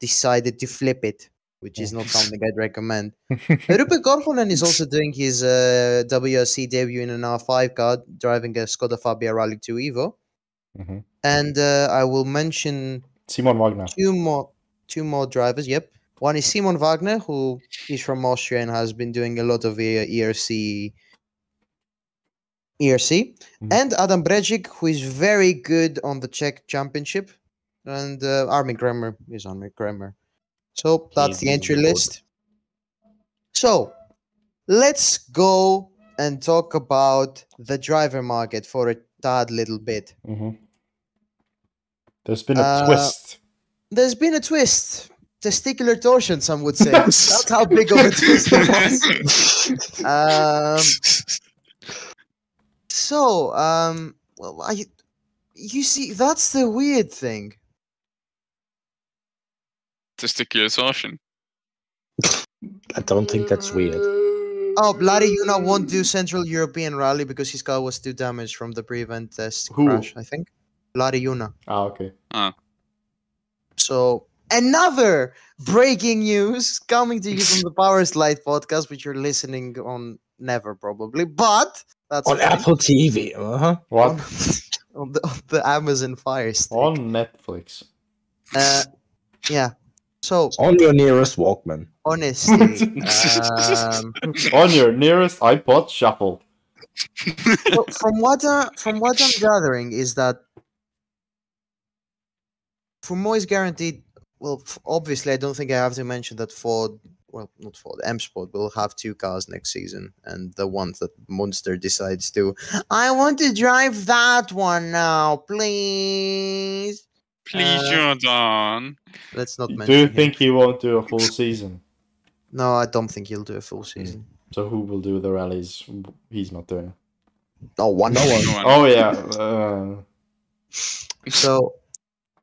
decided to flip it, which is not something I'd recommend. (laughs) Roope Korhonen is also doing his uh, WRC debut in an R5 car, driving a Skoda Fabia Rally 2 Evo. Mhm. And uh, I will mention Simon Wagner. two more two more drivers. Yep, one is Simon Wagner, who is from Austria and has been doing a lot of ERC. ERC Mhm. and Adam Brejic, who is very good on the Czech Championship, and uh, Armin Kremer is Armin Kremer. So that's He's the entry really good. list. So let's go and talk about the driver market for a tad little bit. hmm There's been a Uh, twist. there's been a twist. Testicular torsion, some would say. (laughs) That's how big of a twist it was. (laughs) Um, so, um, well, I, you see, that's the weird thing. Testicular torsion. I don't think that's weird. Oh, Bloody Yuna won't do Central European Rally because his car was too damaged from the pre-event test Who? crash. I think. Bloody Yuna. Ah, okay. So another breaking news coming to you from (laughs) the Powerslide podcast, which you're listening on never probably, but that's On fine. Apple TV, uh-huh. What? on, (laughs) on the, on the Amazon Fire Stick. On Netflix. Uh, yeah. So On your nearest Walkman. honesty, um, (laughs) On your nearest iPod Shuffle. so from what I, from what I'm gathering is that for Moise guaranteed. Well, obviously, I don't think I have to mention that Ford well, not Ford, M Sport will have two cars next season, and the ones that Monster decides to, I want to drive that one now, please. Please, Uh, Jordan. Let's not mention. Do you him. think he won't do a full season? No, I don't think he'll do a full season. So who will do the rallies? He's not doing. No one. No one. (laughs) No one. Oh yeah. Uh, So,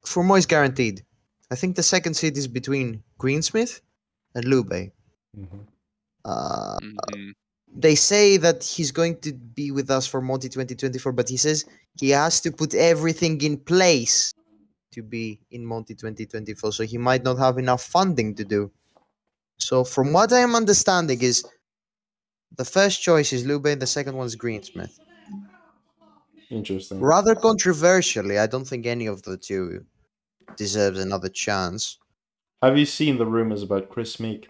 for is guaranteed. I think the second seat is between Greensmith and Loubet. mhm. Uh, Mhm. they say that he's going to be with us for Monty 2024, but he says he has to put everything in place to be in Monty 2024. So he might not have enough funding to do. So from what I am understanding is the first choice is Loubet, the second one is Greensmith. Interesting. Rather controversially, I don't think any of the two deserves another chance. Have you seen the rumors about Chris Meek?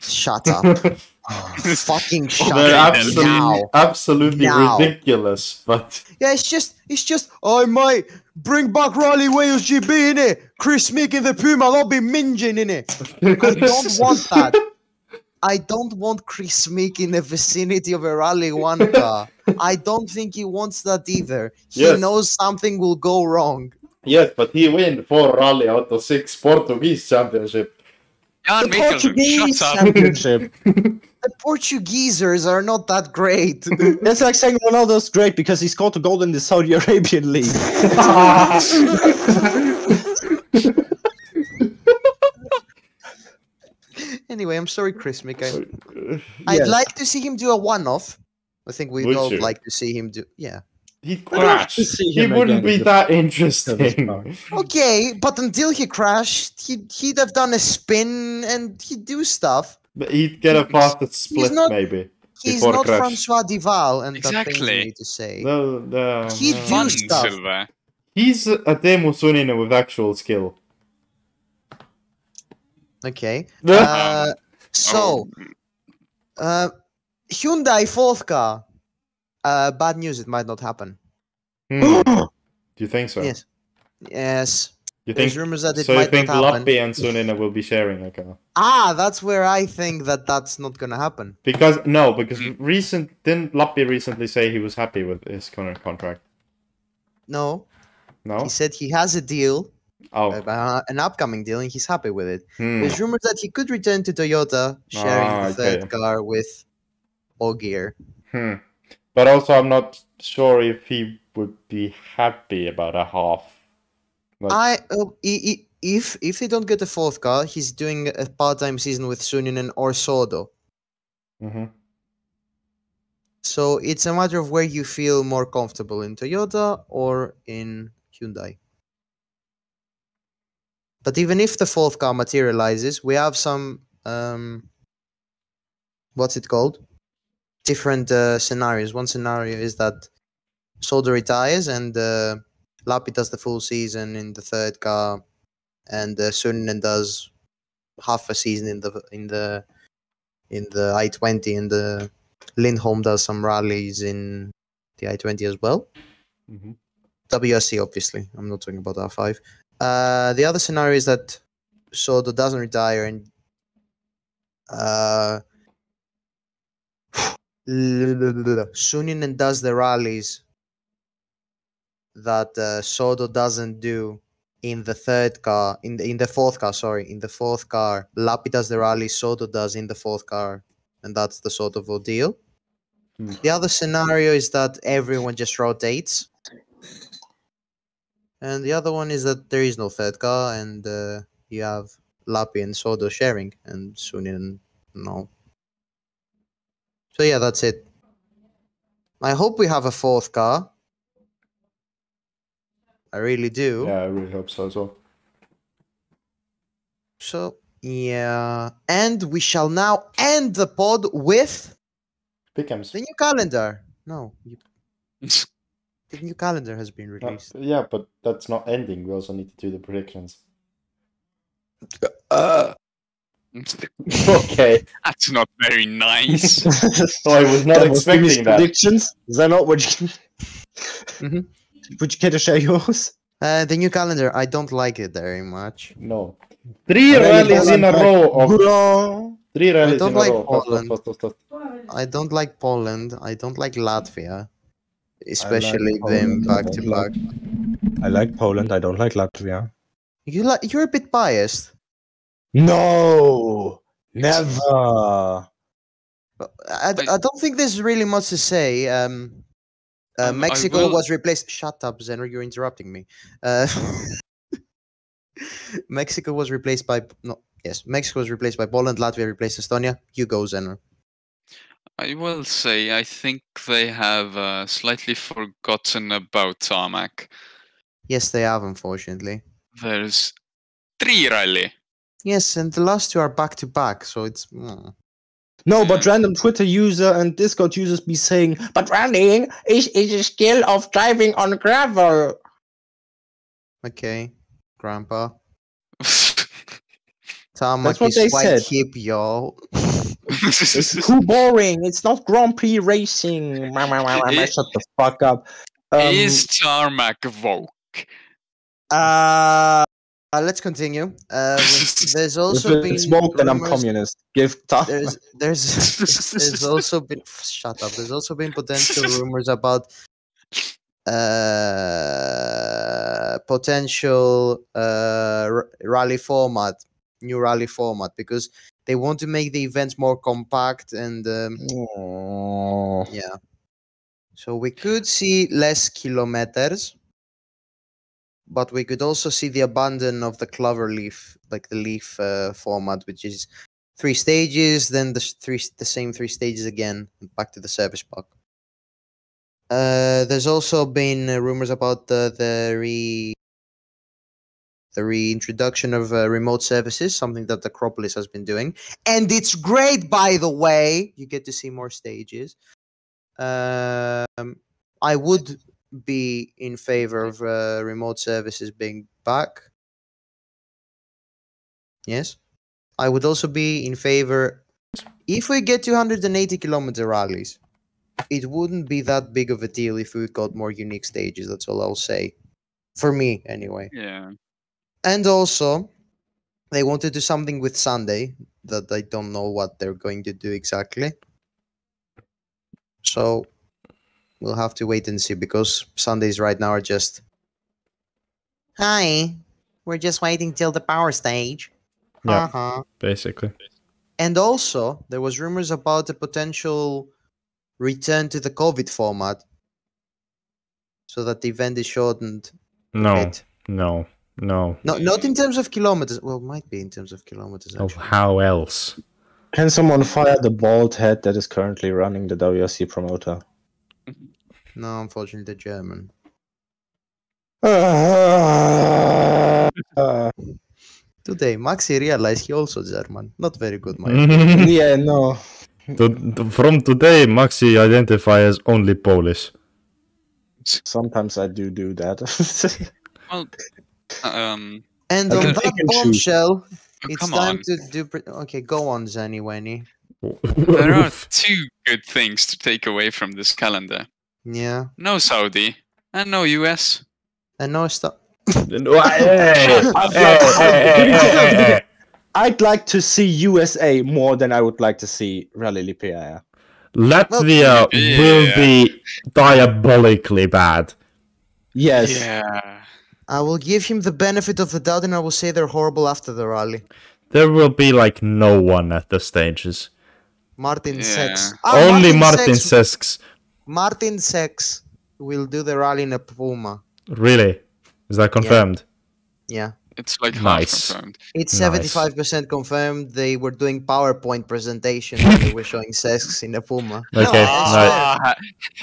Shut up. (laughs) Oh, fucking (laughs) shut up. They're absolutely, now. absolutely Now. ridiculous, but Yeah, it's just, it's just, I might bring back Riley Wales GB in it. Chris Meek in the Puma, I'll be minging in it. I don't (laughs) want that. I don't want Chris Meek in the vicinity of a Rally One car. I don't think he wants that either. He Yes. knows something will go wrong. Yes, but he win four rally out of six Portuguese championship. Jan The Portuguese championship. (laughs) The Portuguesers are not that great. (laughs) That's like saying Ronaldo's great because he scored a goal in the Saudi Arabian league. (laughs) anyway, I'm sorry, Chris Meek. I, I'd Yes. like to see him do a one-off. I think we'd Would all you? like to see him do. Yeah. He'd I'd like crash. to see He him wouldn't be that car. interesting. Okay, but until he crashed, he'd, he'd have done a spin and he'd do stuff. But he'd get a faster split, not- maybe. He's not crash. Francois Duval, and that pains Exactly. me to say. No, no, He no. do Fun, stuff. Silva. He's a demo Suninen with actual skill. Okay. Uh, so, Oh, uh, Hyundai fourth car. Uh, bad news. It might not happen. Hmm. (gasps) Do you think so? Yes. Yes. You There's rumors that it so? You might think not happen. Lappi and Suninen will be sharing a car? Ah, that's where I think that that's not gonna happen. Because no, because recent didn't Lappi recently say he was happy with his current contract? No, No. he said he has a deal, Oh. uh, an upcoming deal, and he's happy with it. hmm. There's rumors that he could return to Toyota, sharing Ah, the third okay. car with Ogier. Hmm. But also, I'm not sure if he would be happy about a half. Like, I uh, if if they don't get a fourth car, he's doing a part-time season with Suninen or Sordo. mhm. So it's a matter of where you feel more comfortable in Toyota or in Hyundai. But even if the fourth car materializes, we have some um, what's it called? Different uh, scenarios. One scenario is that Sordo retires and uh, Lappi does the full season in the third car, and uh, Suninen does half a season in the in the in the I twenty, and the Lindholm does some rallies in the I twenty as well. Mhm. WRC, obviously. I'm not talking about R5. Uh, the other scenario is that Sordo doesn't retire and uh, Suninen does the rallies that uh, Sordo doesn't do in the third car, in the, in the fourth car, sorry, in the fourth car. Lappi does the rally, Sordo does in the fourth car, and that's the sort of ordeal. Hmm. The other scenario is that everyone just rotates. And the other one is that there is no third car and uh, you have Lappi and Sordo sharing and Sunin no. So yeah, that's it. I hope we have a fourth car. I really do. Yeah, I really hope so as well. So yeah. And we shall now end the pod with Pickham's. the new calendar. No, you, (laughs) the new calendar has been Uh, released. yeah, but that's not ending. We also need to do the predictions. (laughs) okay. That's not very nice. (laughs) Oh, I was not That was expecting that. predictions. Is that not what you? (laughs) Mhm. Would you care to share yours? Uh, the new calendar, I don't like it very much. No. Three Rally rallies in a row of three rallies don't in a like row. Poland. stop, stop, stop, stop. I don't like Poland. I don't like Latvia, especially Poland, them back to back. I like Poland. I don't like Latvia. You like you're a bit biased. No, never. I, I, I- I don't think there's really much to say. Um, uh, Um, Mexico will- was replaced. Shut up, Zenor. You're interrupting me. Uh, (laughs) Mexico was replaced by no. Yes, Mexico was replaced by Poland. Latvia replaced Estonia. You go, Zenor. I will say I think they have uh, slightly forgotten about tarmac. Yes, they have, unfortunately. There's three rally. Yes, and the last two are back to back, so it's. mm. No, but random Twitter user and Discord users be saying, but rallying is, is a skill of driving on gravel. Okay, Grandpa. (laughs) Tarmac That's what is they quite said. hip, y'all. (laughs) It's too boring. It's not Grand Prix racing. (laughs) It- Shut the fuck up. Um, Is tarmac Vogue? Uh, uh, let's continue. Uh, (laughs) with- there's also been woke, then I'm communist. Give ta- There's there's (laughs) there's also been shut up. There's also been potential (laughs) rumors about uh potential uh r- rally format, new rally format because they want to make the events more compact and um, Oh. yeah. So we could see less kilometers, but we could also see the abandon of the clover leaf, like the leaf uh, format, which is three stages, then the three the same three stages again, back to the service park. Uh, there's also been uh, rumors about the the re the reintroduction of uh, remote services, something that the Acropolis has been doing, and it's great, by the way. You get to see more stages. Um, I would be in favor of uh, remote services being back. Yes, I would also be in favor if we get 280 kilometer rallies. It wouldn't be that big of a deal if we got more unique stages. That's all I'll say. For me, anyway. Yeah. And also, they want to do something with Sunday that I don't know what they're going to do exactly. So we'll have to wait and see because Sundays right now are just. Hi, we're just waiting till the power stage. Yeah. Uh-huh. basically. And also, there was rumors about a potential return to the COVID format, so that the event is shortened. No, bit. no, no. No, not in terms of kilometers. Well, might be in terms of kilometers. Oh, Actually. how else? Can someone fire the bald head that is currently running the WRC promoter? No, unfortunately, the German. Uh, (laughs) Today, Maxi realized he also German. Not very good, my. (laughs) yeah, no. To- to- From today, Maxi identifies only Polish. Sometimes I do do that. (laughs) Well, um, And on can that pick and choose. bombshell, oh, it's time on. to do. Pre- okay, go on, Zanny Wenny. There are (laughs) two good things to take away from this calendar. Yeah, No Saudi and no US. and no stop. I'd like to see USA more than I would like to see Rally Lipia. Latvia Yeah. will be diabolically bad. Yes. Yeah. I will give him the benefit of the doubt, and I will say they're horrible after the rally. There will be like no one at the stages. Martin Yeah. Sex. Ah, Only Martin Sex. Sesks. Mārtiņš Sesks will do the rally in a Puma. Really? Is that confirmed? Yeah. It's like Nice. confirmed. It's 75% confirmed. They were doing PowerPoint presentation and they were showing Sex in a Puma. (laughs) Okay. Ah, ha-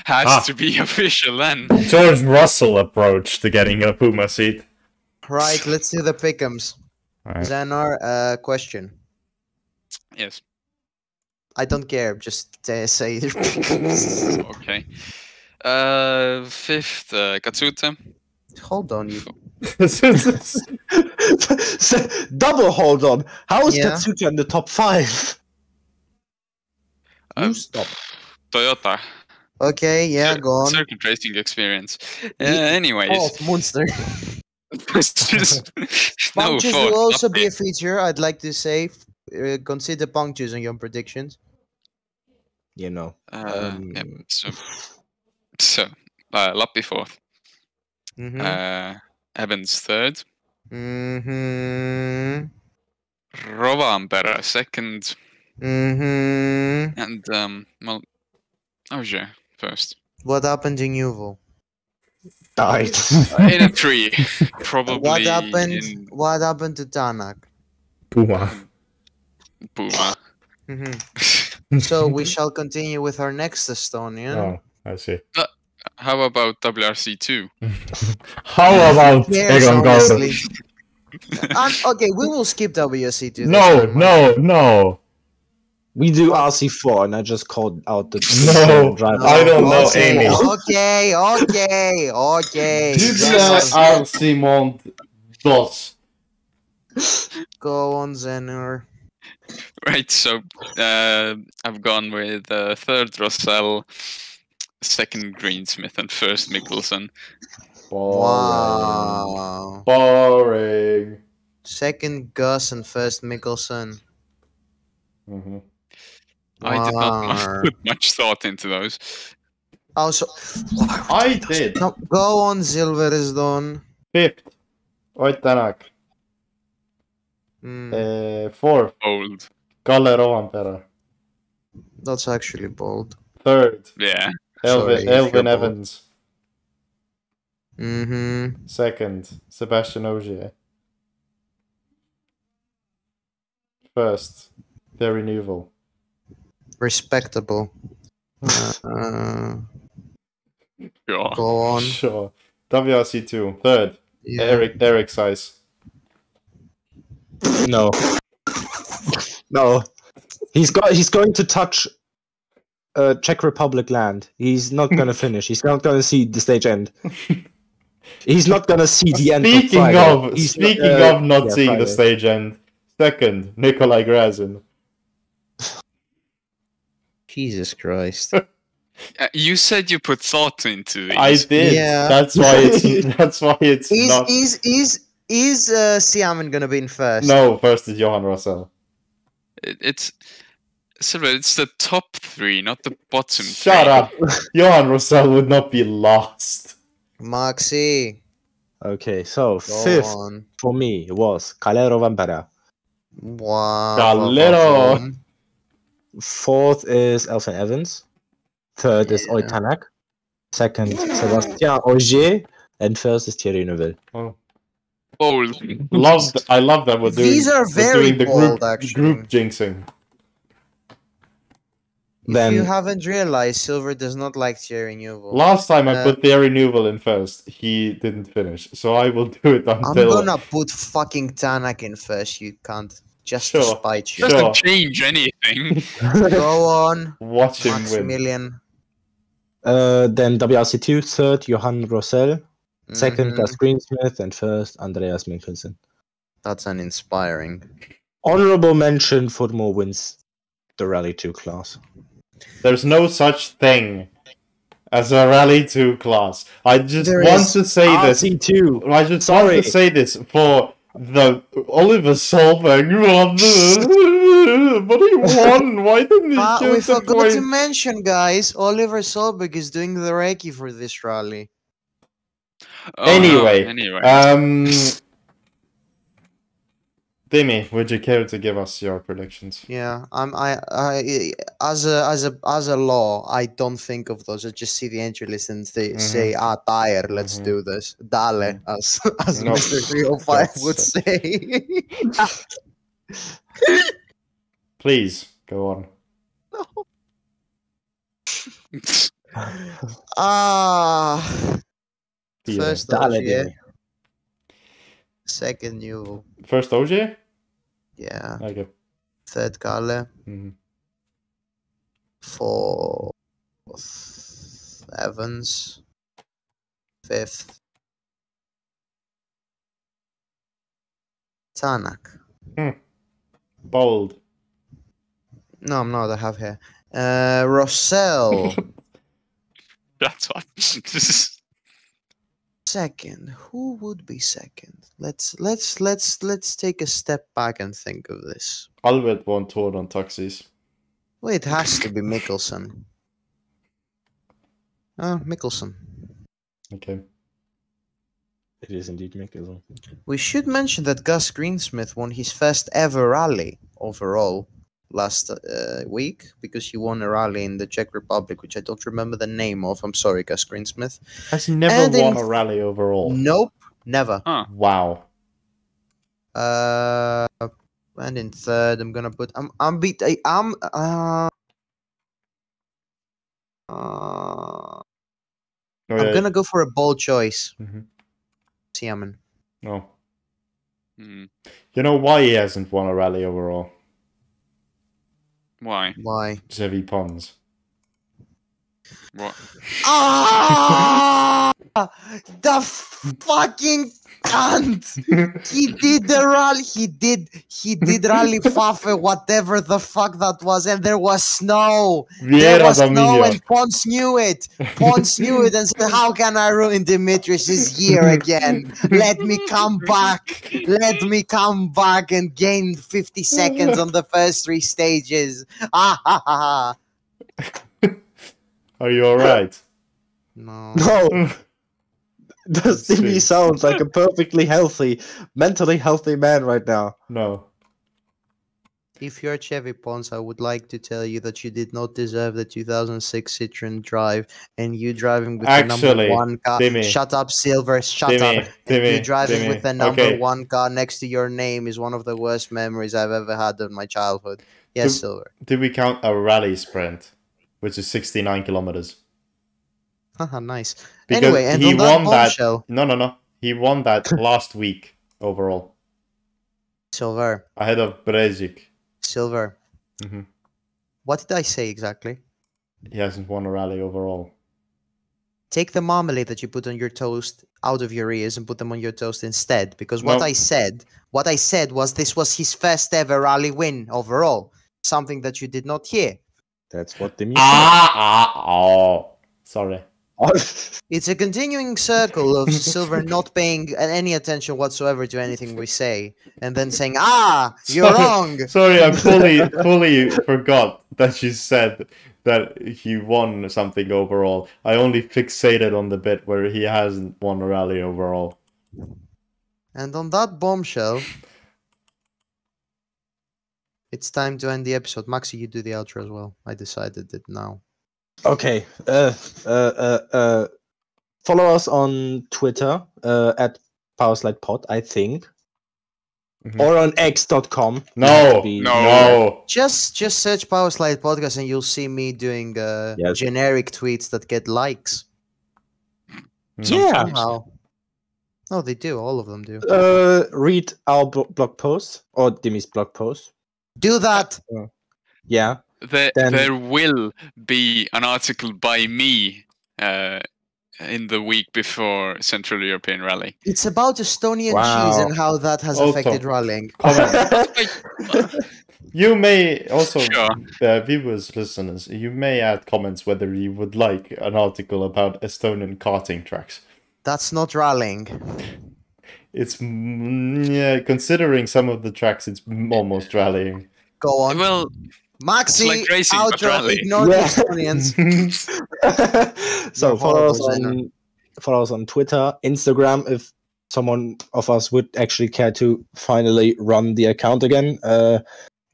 has Ah. to be official then. George Russell approach to getting a Puma seat. Right, let's do the pickums. Alright. Zanar, uh, question. Yes. I don't care, just uh, say your. (laughs) Okay. Uh, fifth, uh, Katsuta. Hold on, you. (laughs) Double hold on. How is Yeah. Katsuta in the top five? (laughs) Uh, You stop. Toyota. Okay, yeah, Cir- go on. Circuit racing experience. Uh, anyways, Fourth, Munster. Just- no Punctures will also be a feature. I'd like to say. Uh, consider punctures on your predictions. You know. Uh, yeah, Um, so, so uh, Lappi fourth, Mm-hmm. uh, Evans third, mm-hmm. Rovanperä second, Mm-hmm. and um, well, Ogier first. What happened in Neuville? Died. (laughs) In a tree, probably What happened? in What happened to Tanak? Puma. Puma. hmm (laughs) So we shall continue with our next Estonian. Oh, I see. How about WRC two? (laughs) How about Yes, Egon Garber? (laughs) Um, okay, we will skip WRC2. No, no, no. we do RC4, and I just called out the No, driver. I don't know, okay, Amy. Okay, okay, okay. Dice Yes. Arsimond dos. Go on, Zenor. (laughs) Right, so uh, I've gone with uh, third Rossel, second Greensmith, and first Mikkelsen. Boring. Wow. Boring. Second Gus and first Mikkelsen. hmm I did not mu- put much thought into those. Also, I (laughs) did. no, go on, Silverstone. Fifth, Ott Tänak. Mm, Uh, fourth, Old, Kalle Rovanperä. that's actually bold. Third, yeah. Elfyn, Sorry Elfyn. Evans. Mm-hmm. Second, Sébastien Ogier. First, Thierry Neuville. Respectable. Uh, uh, Sure. go on. Sure. WRC2. Third, Yeah. Eric Erik Cais. No. No. He's got. He's going to touch uh, Czech Republic land. He's not gonna (laughs) finish. He's not gonna see the stage end. He's not gonna see the end. Speaking of, of He's not- speaking uh, of not yeah, seeing the stage end. Second, Nikolai Gryazin. (sighs) Jesus Christ. (laughs) Uh, you said you put thought into it. I did. Yeah. That's why it's (laughs) that's why it's is not is is is uh, Siamen gonna be in first? No, first is Yohan Rossel. It, it's Silver. It's the top three, not the bottom. Shut three. up. Yohan Rossel would not be last. Maxi. Okay, so Go fifth on. for me was Kalle Rovanperä. Wow. Galero. Fourth is Elfyn Evans. Third is Yeah. Ott Tänak. Second, Sébastien Ogier. And first is Thierry Neuville. Oh. Bold. (laughs) Love I love that we're doing These are very doing the bold, group actually. group jinxing. If Then you haven't realized, Silver does not like Thierry Neuville. Last time I Uh, put Thierry Neuville in first, he didn't finish. So I will do it until. I'm gonna put fucking Tanak in first, you can't. Just to spite you. Sure. Doesn't change anything. (laughs) Go on, watch him win. Uh, then WRC2, third, Yohan Rossel. Second, Mhm. Gus Greensmith. And first, Andreas Mikkelsen. That's an inspiring. Honorable mention Fourmaux wins the Rally 2 class. There's no such thing as a Rally 2 class. I just There want to say this. RC2! I just Sorry. want to say this for the Oliver Solberg won. but he won. Why didn't he Ah, get we the forgot point? to mention, guys, Oliver Solberg is doing the recce for this rally. Oh, no, Anyway, anyway. Um, Demi, would you care to give us your predictions? Yeah, I'm. I. I. As a. As a. As a law, I don't think of those. I just see the entry list and they Mhm. say, "Ah, tire. Let's Mhm. do this." Dale, as (laughs) as No, Mr. 305 would say. Please go on. (laughs) (laughs) ah. Peter. First Dale, Ogier, second Neuville. First OJ? Yeah. Okay. Third Kalle. Mhm. Fourth Evans. Fifth Tanak. Bold. No, I'm not. I have here. Uh, Rossel. (laughs) That's what. This is Second, who would be second? Let's let's let's let's take a step back and think of this. Albert won Tour on taxis. Well, it has to be Mikkelsen. Uh, Mikkelsen. Okay. It is indeed Mikkelsen. We should mention that Gus Greensmith won his first ever rally overall last uh, week because he won a rally in the Czech Republic, which I don't remember the name of. I'm sorry, Gus Greensmith. Has he never And in- won a rally overall? Nope, never. Wow. Uh, and in third, I'm gonna put. I'm. I'm beat. I, I'm. Uh, uh, No, I'm gonna go for a bold choice. Mhm. Siamen. no. Hmm. You know why he hasn't won a rally overall? Why? Why? Xevi Pons. What? Ah! the fucking cunt! He did the rally. He did. He did rally (laughs) Fafe, whatever the fuck that was, and there was snow. There was snow, and Pons knew it. Pons knew it and said, "How can I ruin Dimitrius's year again? Let me come back. Let me come back and gain 50 seconds on the first three stages." Ah ha ha ha! Are you alright? (laughs) No. No, (laughs) does Timmy sounds like a (laughs) perfectly healthy, mentally healthy man right now? no. If you're Xevi Pons, I would like to tell you that you did not deserve the 2006 Citroen Drive, and you driving with the number one car. Timmy. Shut up, Silver. Shut Timmy, up. And Timmy, you driving Timmy. with the number Okay. one car next to your name is one of the worst memories I've ever had of my childhood. Yes, Do- Silver. Did we count a rally sprint, which is 69 kilometers? Haha, nice. Because anyway, and he on won that. bombshell, No, no, no. He won that (laughs) last week overall, Silver, ahead of Brezik. Silver. Mhm. What did I say exactly? He hasn't won a rally overall. Take the marmalade that you put on your toast out of your ears and put them on your toast instead. Because what No. I said, what I said was this was his first ever rally win overall. Something that you did not hear. That's what Timmy Ah, ah, oh. Sorry. (laughs) It's a continuing circle of Silver not paying any attention whatsoever to anything we say, and then saying, "Ah, you're Sorry. wrong." Sorry, I fully, (laughs) fully forgot that you said that he won something overall. I only fixated on the bit where he hasn't won a rally overall. And on that bombshell, it's time to end the episode. Maxi, you do the outro as well. I decided it now. Okay. Uh, uh, uh, uh, follow us on Twitter uh, at PowerSlidePod, I think, Mhm. or on X.com. No, Be- No. no. Just just search Powerslide podcast and you'll see me doing uh, Yes. generic tweets that get likes. Yeah. Somehow. No, they do. All of them do. Uh, read our blog post or Dimmy's blog post. Do that. Yeah. There, Then- there will be an article by me uh, in the week before Central European Rally. It's about Estonian cheese and how that has Also- affected rallying. (laughs) (laughs) You may also, Sure. uh, viewers, listeners, you may add comments whether you would like an article about Estonian karting tracks. That's not rallying. It's mm, yeah, considering some of the tracks, it's almost rallying. Go on. Well, Maxi, like racing, but outro, ignore Yeah. the Estonians. (laughs) so follow us on follow us on Twitter, Instagram. If someone of us would actually care to finally run the account again, uh, (laughs)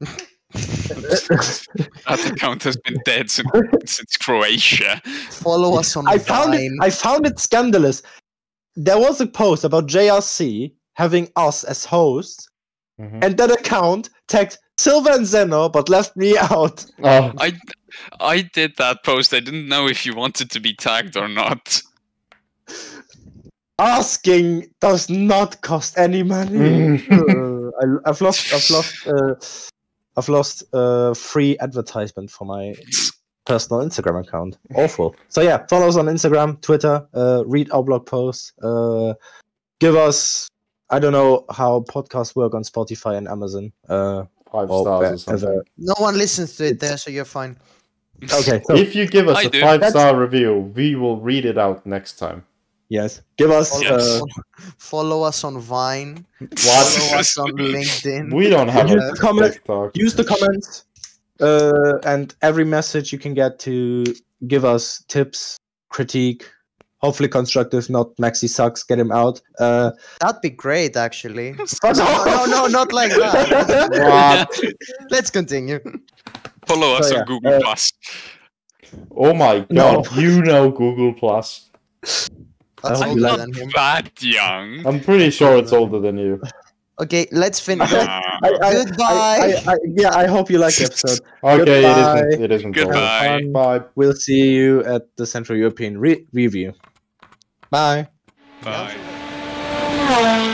that account has been dead since, since Croatia. Follow us on I found it. I found it scandalous. There was a post about JRC having us as hosts, Mhm. and that account tagged Silva and Zeno, but left me (laughs) out. Oh, I, I did that post. I didn't know if you wanted to be tagged or not. Asking does not cost any money. Uh, (laughs) I, I've lost. I've lost. Uh, I've lost uh, free advertisement for my personal Instagram account. Awful. So yeah, follow us on Instagram, Twitter. Uh, read our blog posts. Uh, give us. I don't know how podcasts work on Spotify and Amazon. Five stars or wherever. something. No one listens to it there, so you're fine. Okay. (laughs) So If you give us I a do. five star review, we will read it out next time. Yes, give us. Follow, Yes. Uh, follow us on Vine. (laughs) What? Follow us on LinkedIn. We don't have Use a the comment- TikTok. use the comments uh, and every message you can get to give us tips, critique, hopefully constructive. Not Maxi sucks. Get him out. Uh, That'd be great, actually. (laughs) (laughs) no, no, no, no, not like that. (laughs) Let's continue. Follow us So, yeah, on Google uh, Plus. Oh my No. god, you know Google Plus. That's hope older you I'm like- than him. That young. I'm pretty sure it's older than you. Okay, let's finish. I, I, Goodbye. I, I, I, yeah, I hope you like the episode. Okay, Goodbye. it isn't. It isn't. Goodbye. Bye. We'll see you at the Central European re- review. Bye. Bye.